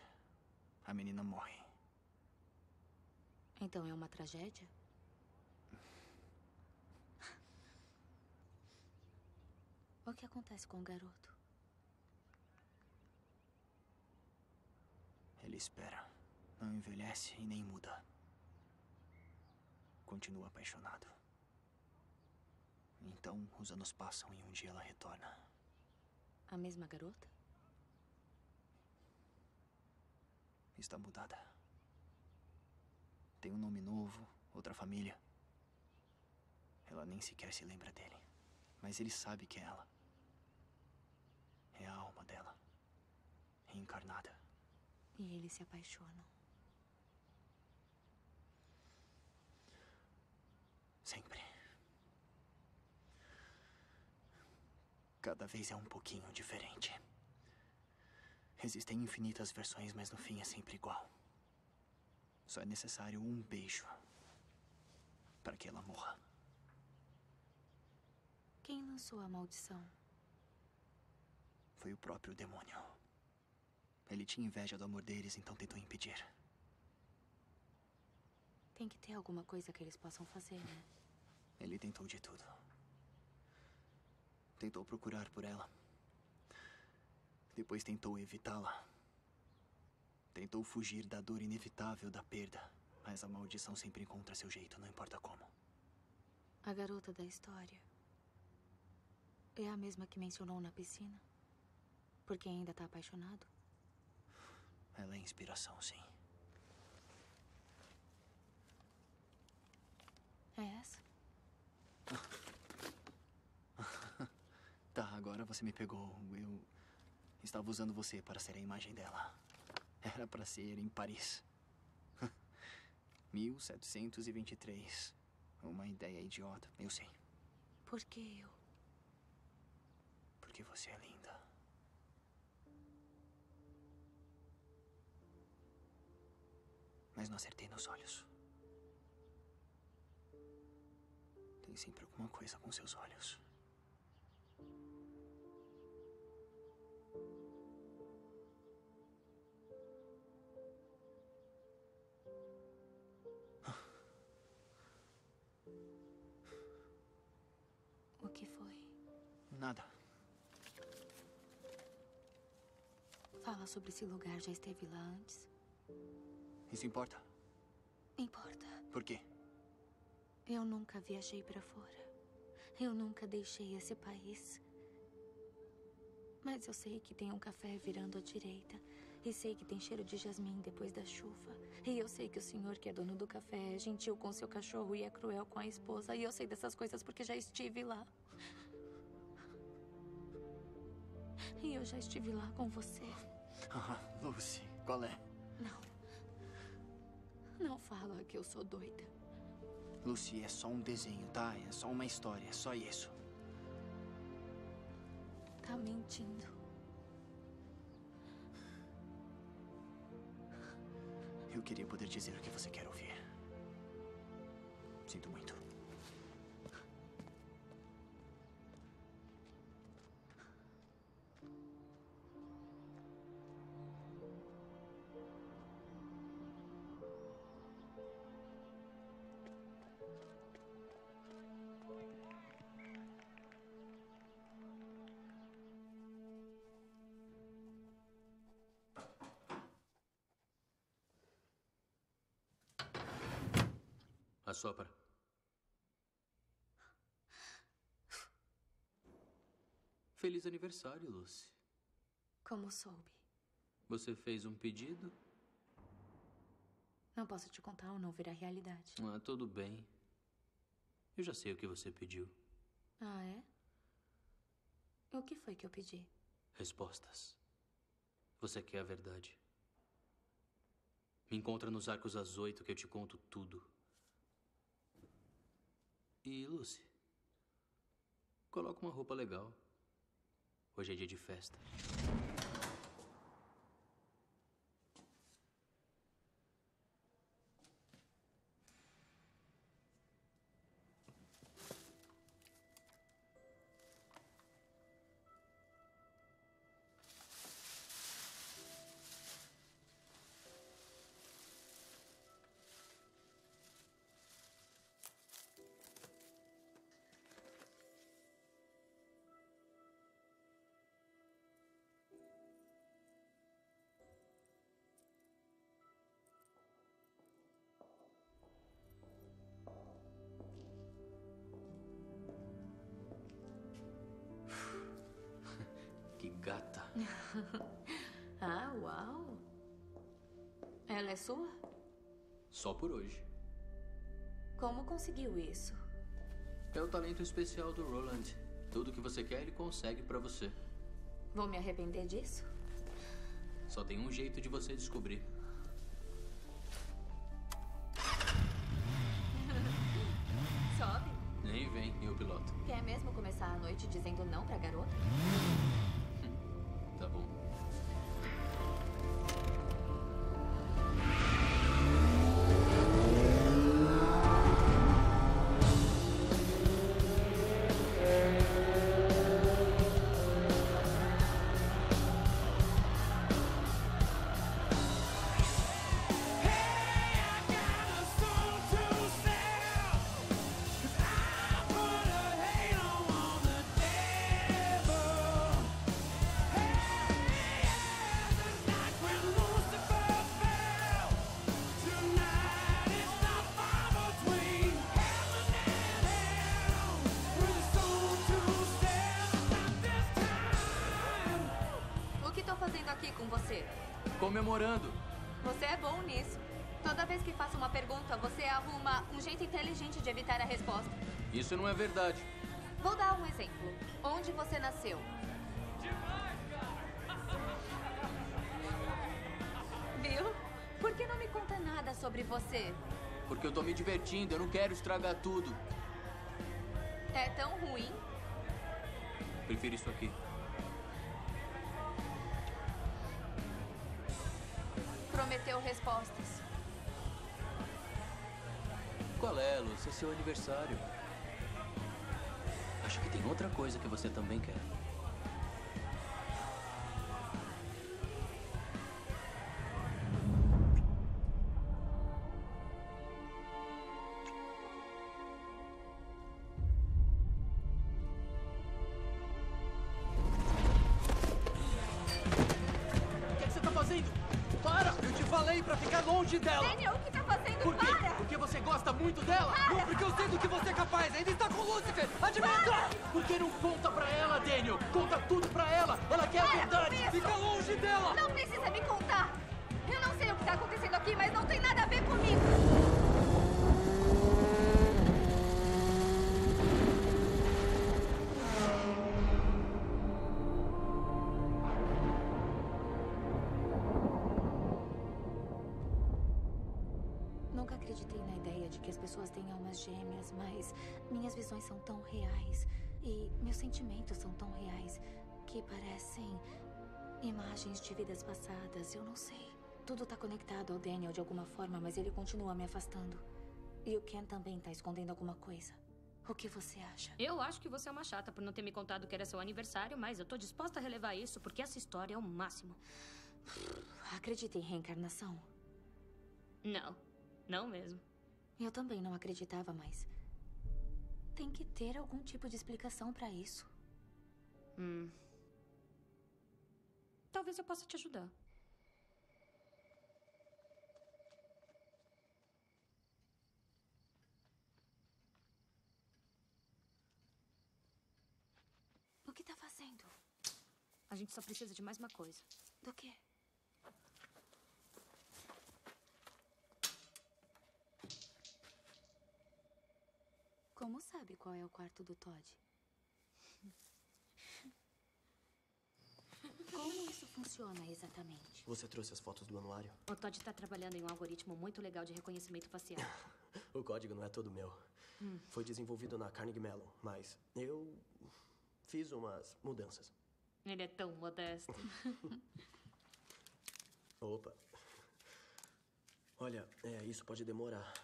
a menina morre. Então é uma tragédia? O que acontece com o garoto? Ele espera, não envelhece e nem muda. Continua apaixonado. Então, os anos passam e um dia ela retorna. A mesma garota? Está mudada. Tem um nome novo, outra família. Ela nem sequer se lembra dele. Mas ele sabe que é ela. É a alma dela. Reencarnada. E eles se apaixonam. Sempre. Cada vez é um pouquinho diferente. Existem infinitas versões, mas no fim é sempre igual. Só é necessário um beijo para que ela morra. Quem lançou a maldição? Foi o próprio demônio. Ele tinha inveja do amor deles, então tentou impedir. Tem que ter alguma coisa que eles possam fazer, né? Ele tentou de tudo. Tentou procurar por ela. Depois tentou evitá-la. Tentou fugir da dor inevitável da perda. Mas a maldição sempre encontra seu jeito, não importa como. A garota da história. É a mesma que mencionou na piscina? Porque ainda tá apaixonado? Ela é inspiração, sim. É essa? Tá, agora você me pegou. Eu estava usando você para ser a imagem dela. Era para ser em Paris. 1723. Uma ideia idiota, eu sei. Por que eu? Porque você é linda. Mas não acertei nos olhos. Tem sempre alguma coisa com seus olhos. O que foi? Nada. Fala sobre esse lugar. Já esteve lá antes? Isso importa? Importa. Por quê? Eu nunca viajei pra fora. Eu nunca deixei esse país. Mas eu sei que tem um café virando à direita. E sei que tem cheiro de jasmim depois da chuva. E eu sei que o senhor, que é dono do café, é gentil com seu cachorro e é cruel com a esposa. E eu sei dessas coisas porque já estive lá. E eu já estive lá com você. Ah, Lucy, qual é? Não. Não fala que eu sou doida. Lucy, é só um desenho, tá? É só uma história, é só isso. Tá mentindo. Eu queria poder dizer o que você quer ouvir. Sinto muito. Assopra. Feliz aniversário, Lucy. Como soube? Você fez um pedido? Não posso te contar ou não virar realidade. Ah, tudo bem. Eu já sei o que você pediu. Ah, é? O que foi que eu pedi? Respostas. Você quer a verdade. Me encontra nos arcos às oito que eu te conto tudo. E, Lucy, coloca uma roupa legal. Hoje é dia de festa. ah, uau. Ela é sua? Só por hoje. Como conseguiu isso? É o talento especial do Roland. Tudo que você quer, ele consegue pra você. Vou me arrepender disso? Só tem um jeito de você descobrir. Sobe. Nem vem, eu piloto. Quer mesmo começar a noite dizendo não pra garota? Tá bom. Comemorando. Você é bom nisso. Toda vez que faço uma pergunta, você arruma um jeito inteligente de evitar a resposta. Isso não é verdade. Vou dar um exemplo. Onde você nasceu? Viu? Por que não me conta nada sobre você? Porque eu tô me divertindo, eu não quero estragar tudo. É tão ruim? Prefiro isso aqui. Prometeu respostas. Qual é, Lúcia? É seu aniversário. Acho que tem outra coisa que você também quer. Têm almas gêmeas, mas minhas visões são tão reais e meus sentimentos são tão reais que parecem imagens de vidas passadas. Eu não sei. Tudo tá conectado ao Daniel de alguma forma, mas ele continua me afastando. E o Ken também tá escondendo alguma coisa. O que você acha? Eu acho que você é uma chata por não ter me contado que era seu aniversário, mas eu tô disposta a relevar isso porque essa história é o máximo. Acredita em reencarnação? Não, não mesmo. Eu também não acreditava, mas tem que ter algum tipo de explicação pra isso. Hum. Talvez eu possa te ajudar. O que tá fazendo? A gente só precisa de mais uma coisa. Do quê? Como sabe qual é o quarto do Todd? Como isso funciona exatamente? Você trouxe as fotos do anuário? O Todd está trabalhando em um algoritmo muito legal de reconhecimento facial. O código não é todo meu. Hum. Foi desenvolvido na Carnegie Mellon, mas eu fiz umas mudanças. Ele é tão modesto. Opa. Olha, é, isso pode demorar.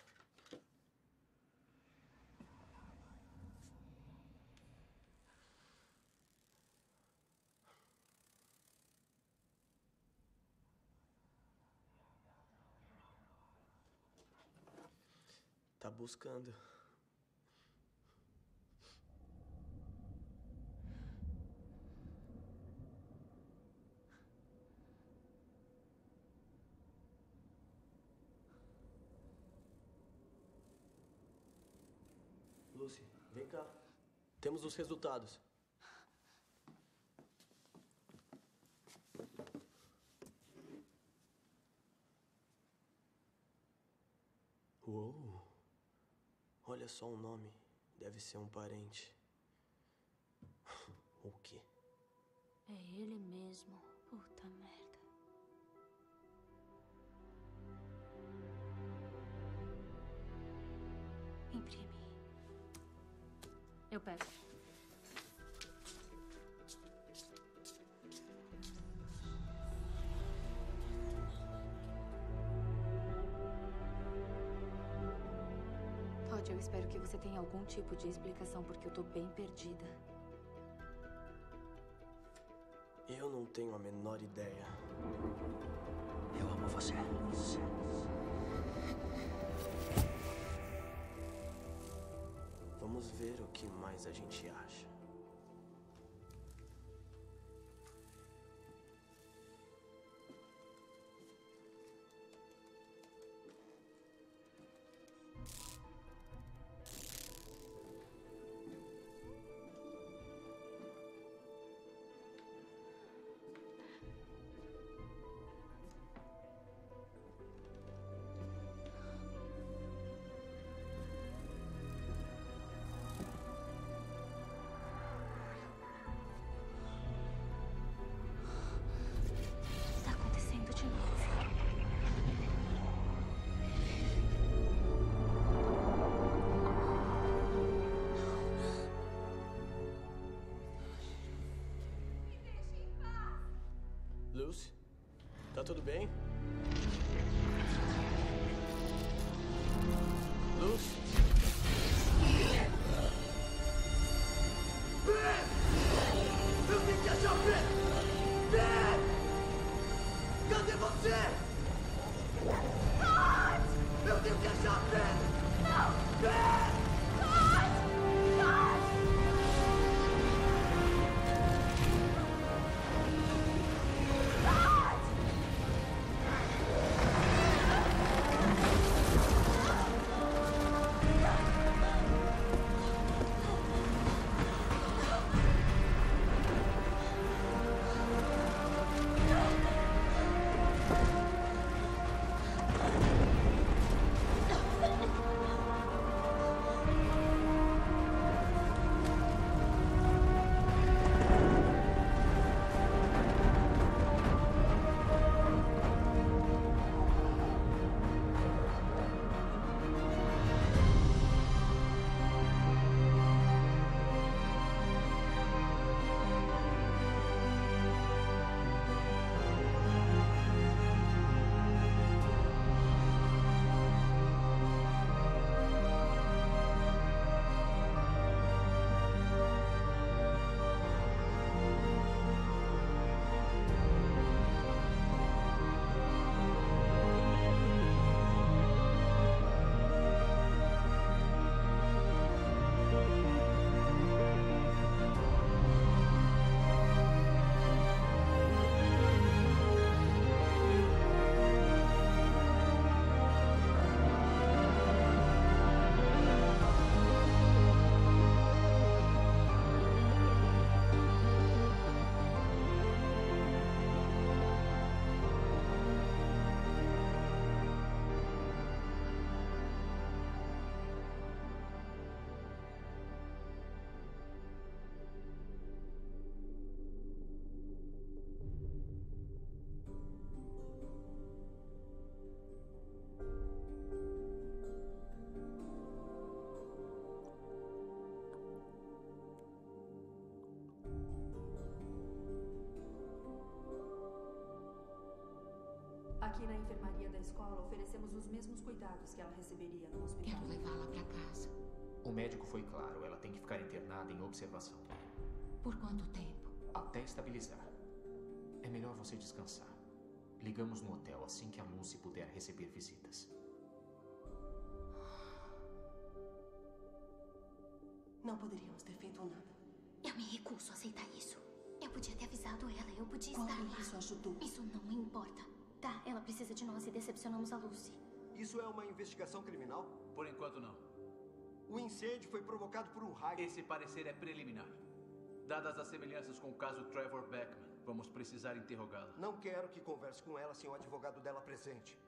Buscando. Lucy, vem cá. Temos os resultados. Uou! Olha só o nome. Deve ser um parente. O quê? É ele mesmo. Puta merda. Imprime. Eu pego. Tenha algum tipo de explicação, porque eu tô bem perdida. Eu não tenho a menor ideia. Eu amo você. Vamos ver o que mais a gente acha. Lucy, tá tudo bem? Aqui na enfermaria da escola, oferecemos os mesmos cuidados que ela receberia no hospital. Quero levá-la para casa. O médico foi claro, ela tem que ficar internada em observação. Por quanto tempo? Até estabilizar. É melhor você descansar. Ligamos no hotel assim que a Lucy puder receber visitas. Não poderíamos ter feito nada. Eu me recuso a aceitar isso. Eu podia ter avisado ela, eu podia estar lá. isso ajudou? Isso não me importa. Ela precisa de nós e decepcionamos a Lucy. Isso é uma investigação criminal? Por enquanto, não. O incêndio foi provocado por um raio. Esse parecer é preliminar. Dadas as semelhanças com o caso Trevor Beckman, vamos precisar interrogá-la. Não quero que converse com ela sem o advogado dela presente.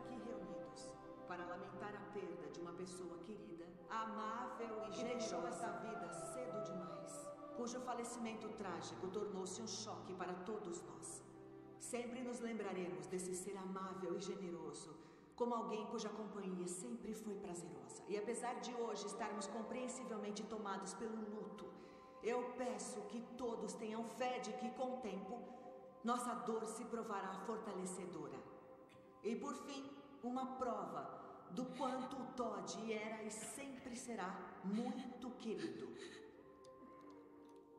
Aqui reunidos para lamentar a perda de uma pessoa querida, amável e que deixou essa vida cedo demais, cujo falecimento trágico tornou-se um choque para todos nós. Sempre nos lembraremos desse ser amável e generoso, como alguém cuja companhia sempre foi prazerosa. E apesar de hoje estarmos compreensivelmente tomados pelo luto, eu peço que todos tenham fé de que, com o tempo, nossa dor se provará fortalecedora. E por fim, uma prova do quanto o Todd era e sempre será muito querido.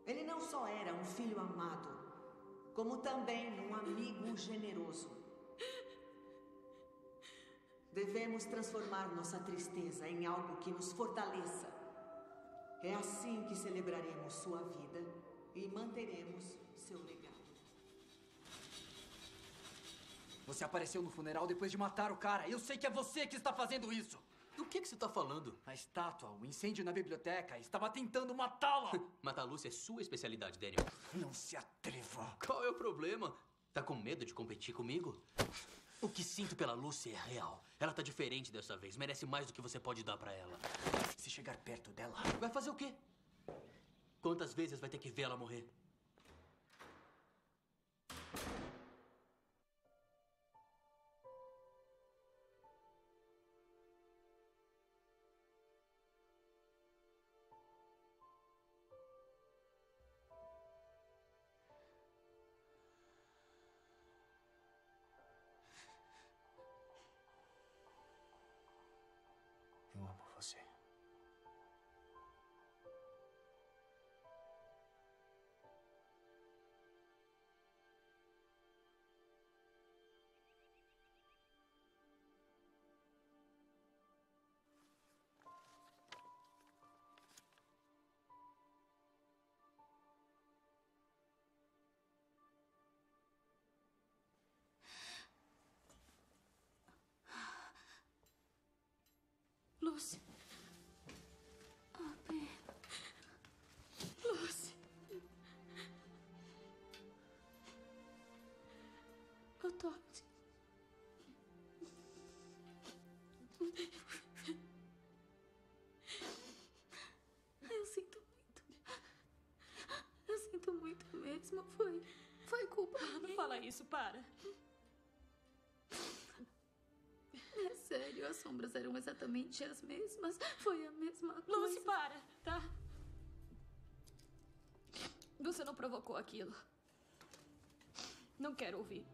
Ele não só era um filho amado, como também um amigo generoso. Devemos transformar nossa tristeza em algo que nos fortaleça. É assim que celebraremos sua vida e manteremos seu legado. Você apareceu no funeral depois de matar o cara. Eu sei que é você que está fazendo isso. Do que, que você está falando? A estátua, o incêndio na biblioteca. Estava tentando matá-la. Matar a Lucy é sua especialidade, Daniel. Não se atreva. Qual é o problema? Tá com medo de competir comigo? O que sinto pela Lucy é real. Ela tá diferente dessa vez. Merece mais do que você pode dar pra ela. Se chegar perto dela. Vai fazer o quê? Quantas vezes vai ter que ver ela morrer? Lucy. Ben. Lucy. O Todd. Eu sinto muito. Eu sinto muito mesmo. Foi. Foi culpa. Não fala isso, para. As sombras eram exatamente as mesmas. Foi a mesma coisa. Lucy, para, tá? Você não provocou aquilo. Não quero ouvir.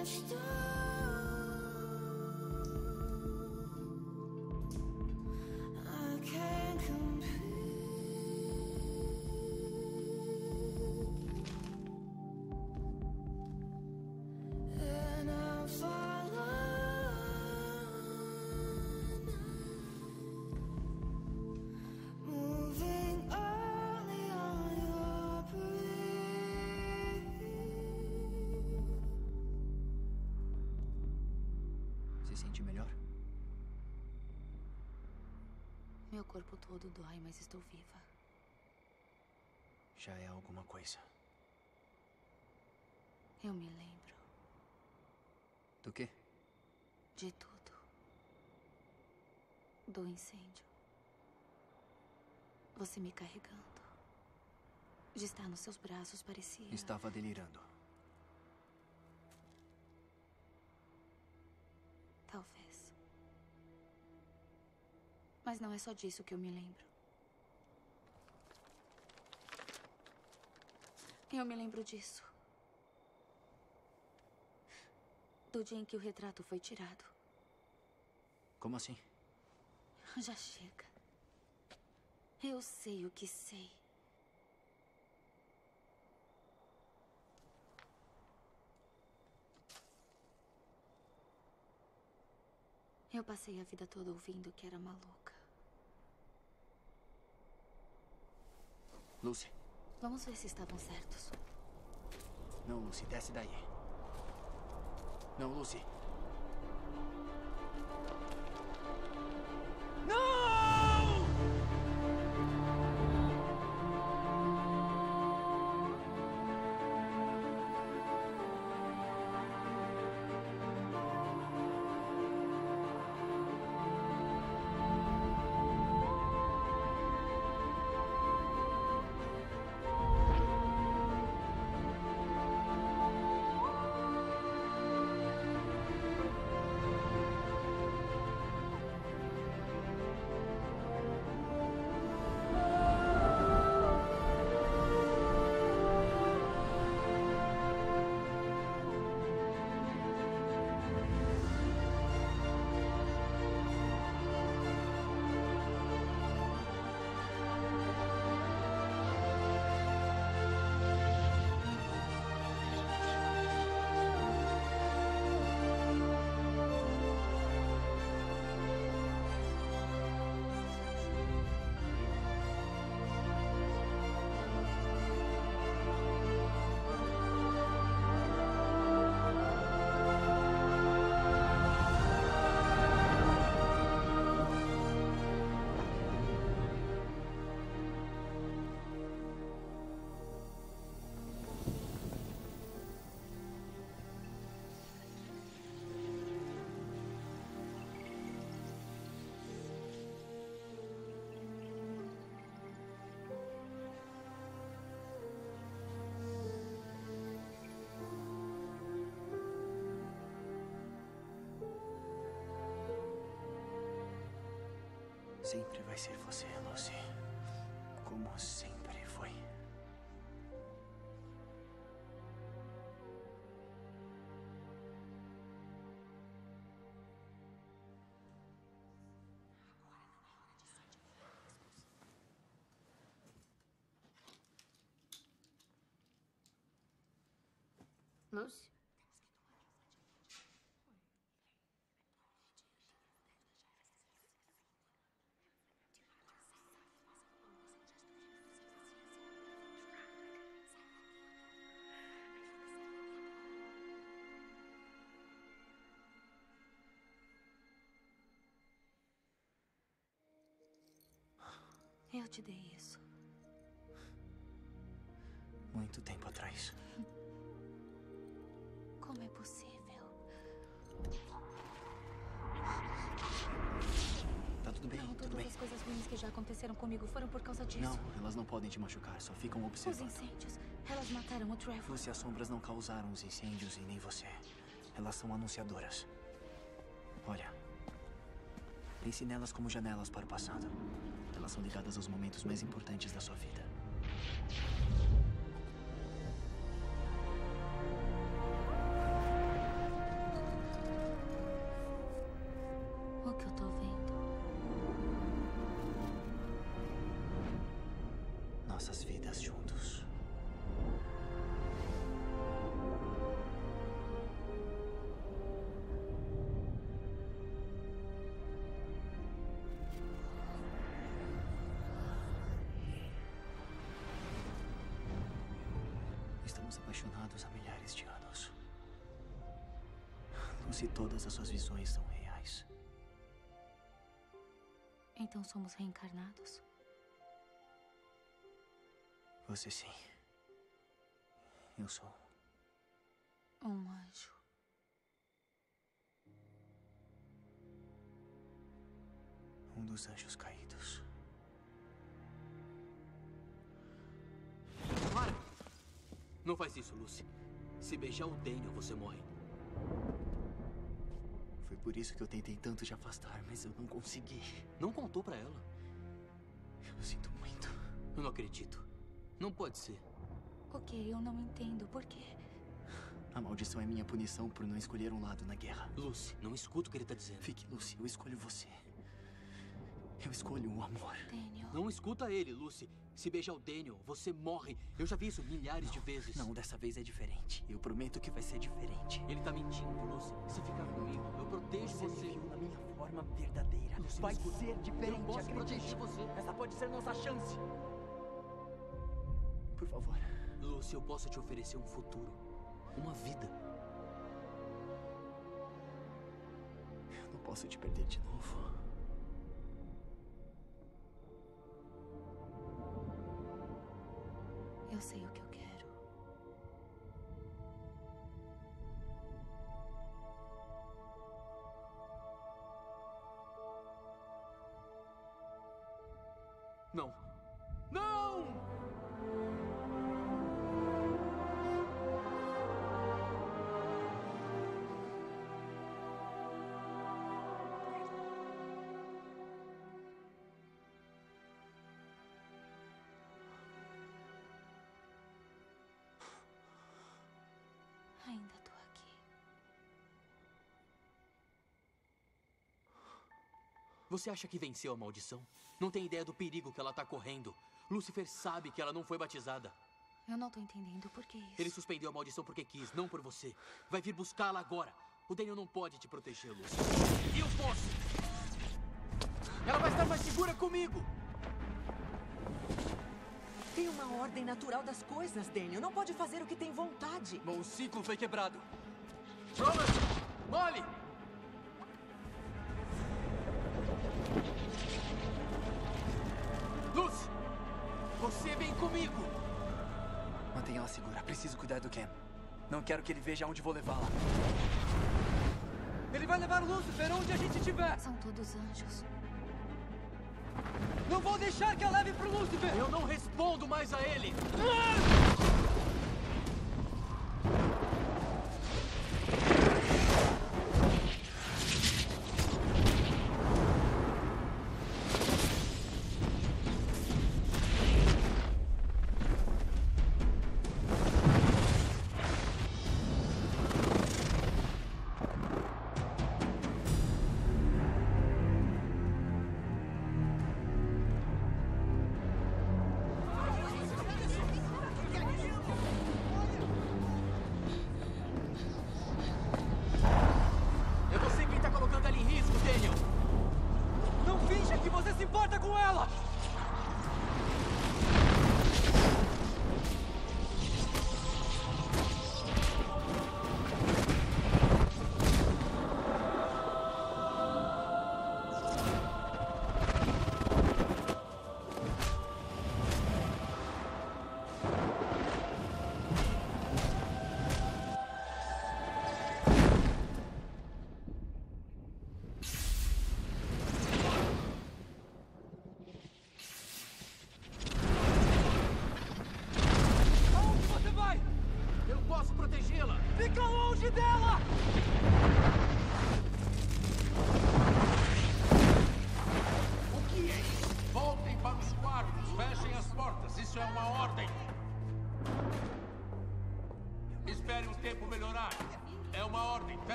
much to sente melhor? Meu corpo todo dói, mas estou viva. Já é alguma coisa. Eu me lembro Do quê? de tudo. Do incêndio. Você me carregando. De estar nos seus braços parecia. Estava delirando. Mas não é só disso que eu me lembro. Eu me lembro disso. Do dia em que o retrato foi tirado. Como assim? Já chega. Eu sei o que sei. Eu passei a vida toda ouvindo que era maluca. Lucy. Vamos ver se estavam certos. Não, Lucy, desce daí. Não, Lucy. Sempre vai ser você, Lucy. Como sempre foi. Lucy? Eu te dei isso. Muito tempo atrás. Como é possível? Tá tudo bem, Não, tudo todas bem. as coisas ruins que já aconteceram comigo foram por causa disso. Não, elas não podem te machucar, só ficam Os observando. incêndios. Elas mataram o Trevor. Lucy, as sombras não causaram os incêndios e nem você. Elas são anunciadoras. Olha. Pense nelas como janelas para o passado. São ligadas aos momentos mais importantes da sua vida. Você sim. Eu sou. Um anjo. Um dos anjos caídos. Para! Não faz isso, Lucy. Se beijar o Daniel, você morre. Foi por isso que eu tentei tanto te afastar, mas eu não consegui. Não contou pra ela. Eu sinto muito. Eu não acredito. Não pode ser. Ok, eu não entendo. Por quê? A maldição é minha punição por não escolher um lado na guerra. Lucy, não escuta o que ele tá dizendo. Fique, Lucy, eu escolho você. Eu escolho o amor. Daniel. Não escuta ele, Lucy. Se beijar o Daniel, você morre. Eu já vi isso milhares de vezes. Não, dessa vez é diferente. Eu prometo que vai ser diferente. Ele tá mentindo, Lucy. Se ficar comigo, eu protejo Você você. me viu na minha forma verdadeira. Lucy, vai ser diferente, Eu posso acredite. proteger você. Essa pode ser nossa chance. Por favor. Lucy, eu posso te oferecer um futuro. Uma vida. Eu não posso te perder de novo. Eu sei o que eu Você acha que venceu a maldição? Não tem ideia do perigo que ela tá correndo. Lúcifer sabe que ela não foi batizada. Eu não tô entendendo por que isso. Ele suspendeu a maldição porque quis, não por você. Vai vir buscá-la agora. O Daniel não pode te proteger, Lúcia. E eu posso! Ela vai estar mais segura comigo! Tem uma ordem natural das coisas, Daniel. Não pode fazer o que tem vontade. Bom, o ciclo foi quebrado. Robert! Molly! Preciso cuidar do Ken. Não quero que ele veja onde vou levá-la. Ele vai levar o Lúcifer onde a gente estiver. São todos anjos. Não vou deixar que a leve pro Lúcifer. Eu não respondo mais a ele! É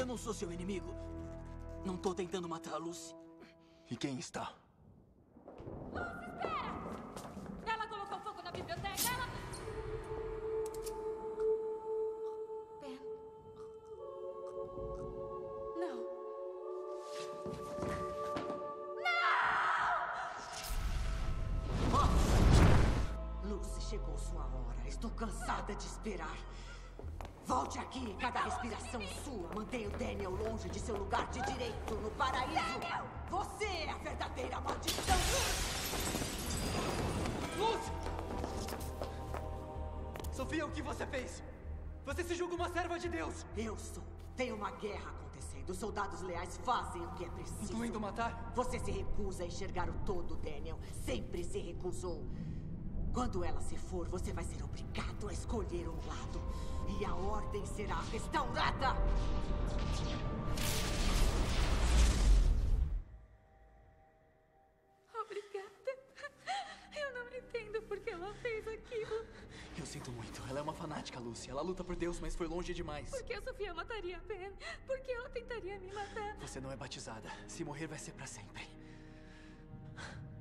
Eu não sou seu inimigo estou tentando matar a Lucy. E quem está? Lucy! Cada respiração sua mantém o Daniel longe de seu lugar de direito no paraíso. Você é a verdadeira maldição. Lucy! Sofia, o que você fez? Você se julga uma serva de Deus! Eu sou. Tem uma guerra acontecendo. Os soldados leais fazem o que é preciso. Incluindo matar? Você se recusa a enxergar o todo, Daniel. Sempre se recusou. Quando ela se for, você vai ser obrigado a escolher um lado. E a ordem será restaurada. Obrigada. Eu não entendo por que ela fez aquilo. Eu sinto muito. Ela é uma fanática, Lucy. Ela luta por Deus, mas foi longe demais. Por que a Sofia mataria a Ben? Por que ela tentaria me matar? Você não é batizada. Se morrer, vai ser pra sempre.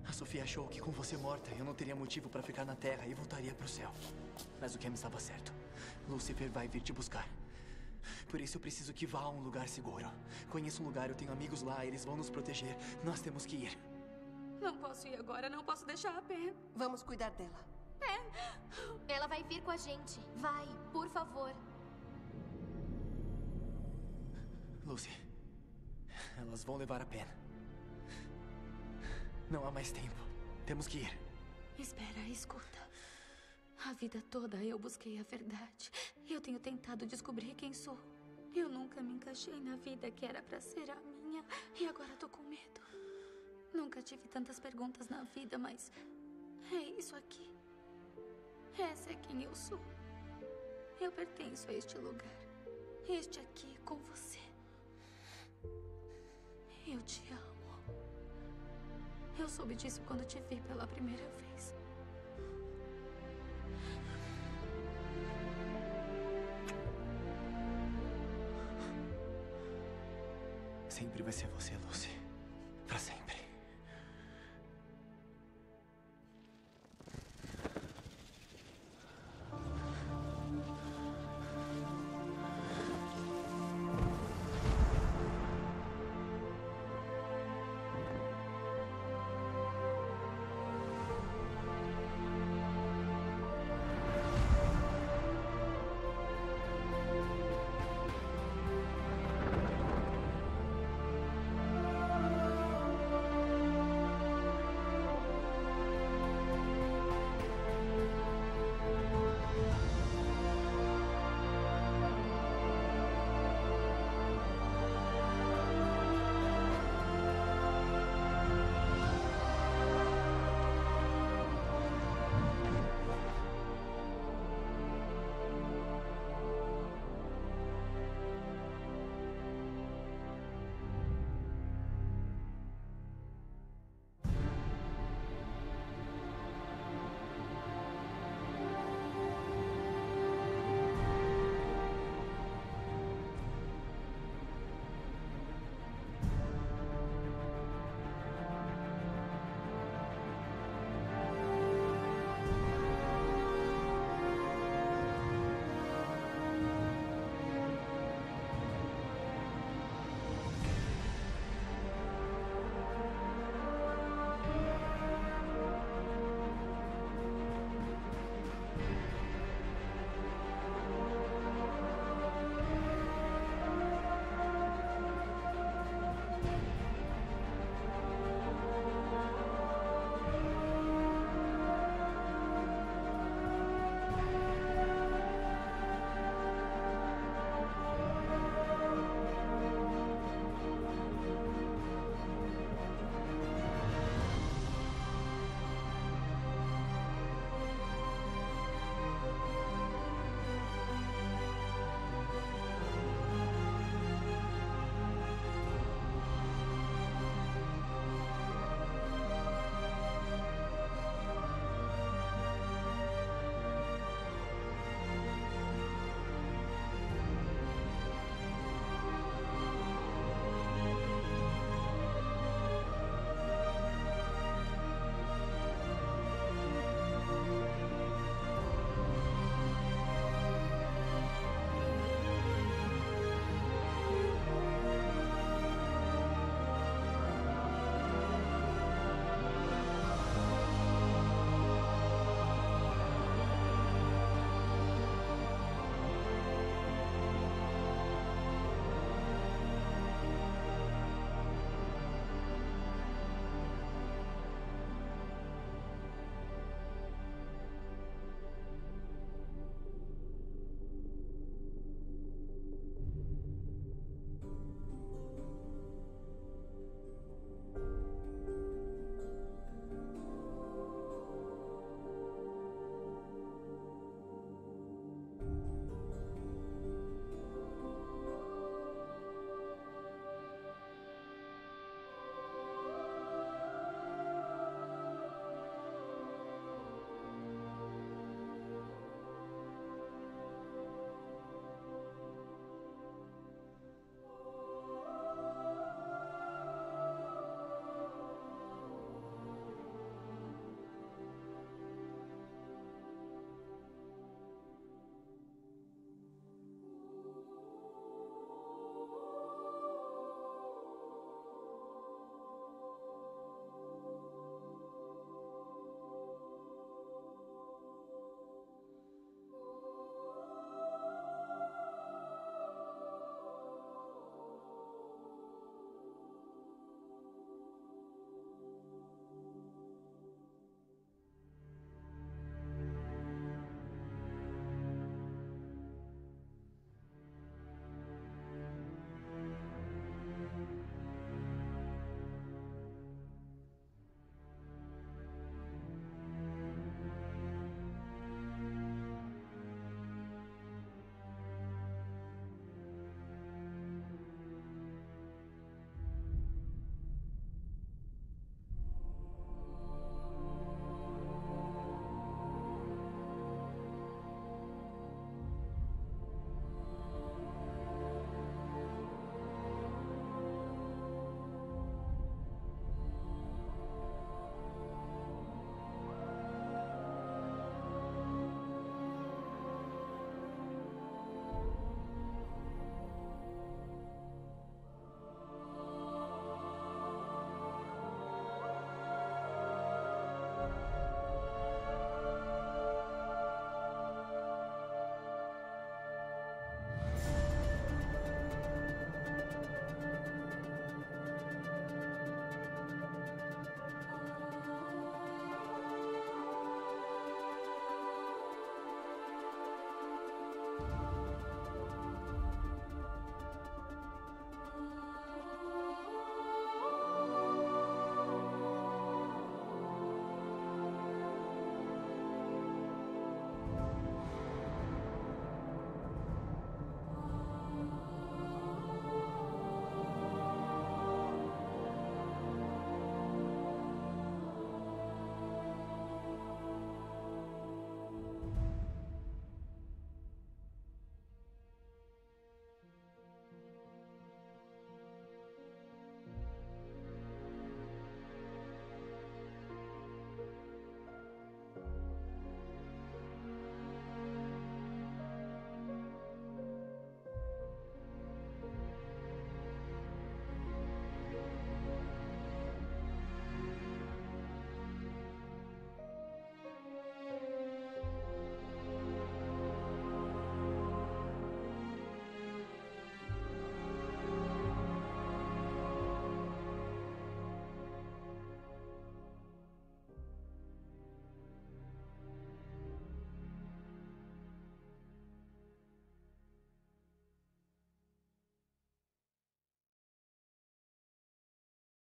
A Sofia achou que com você morta, eu não teria motivo pra ficar na Terra e voltaria pro céu. Mas o Cam estava certo. Lucifer vai vir te buscar. Por isso eu preciso que vá a um lugar seguro. Conheço um lugar, eu tenho amigos lá, eles vão nos proteger. Nós temos que ir. Não posso ir agora, não posso deixar a Ben. Vamos cuidar dela. Ela vai vir com a gente. Vai, por favor. Lucy, elas vão levar a pena. Não há mais tempo. Temos que ir. Espera, escuta. A vida toda eu busquei a verdade. Eu tenho tentado descobrir quem sou. Eu nunca me encaixei na vida que era pra ser a minha. E agora tô com medo. Nunca tive tantas perguntas na vida, mas é isso aqui. Essa é quem eu sou. Eu pertenço a este lugar. Este aqui com você. Eu te amo. Eu soube disso quando te vi pela primeira vez. Sempre vai ser você, Lucy.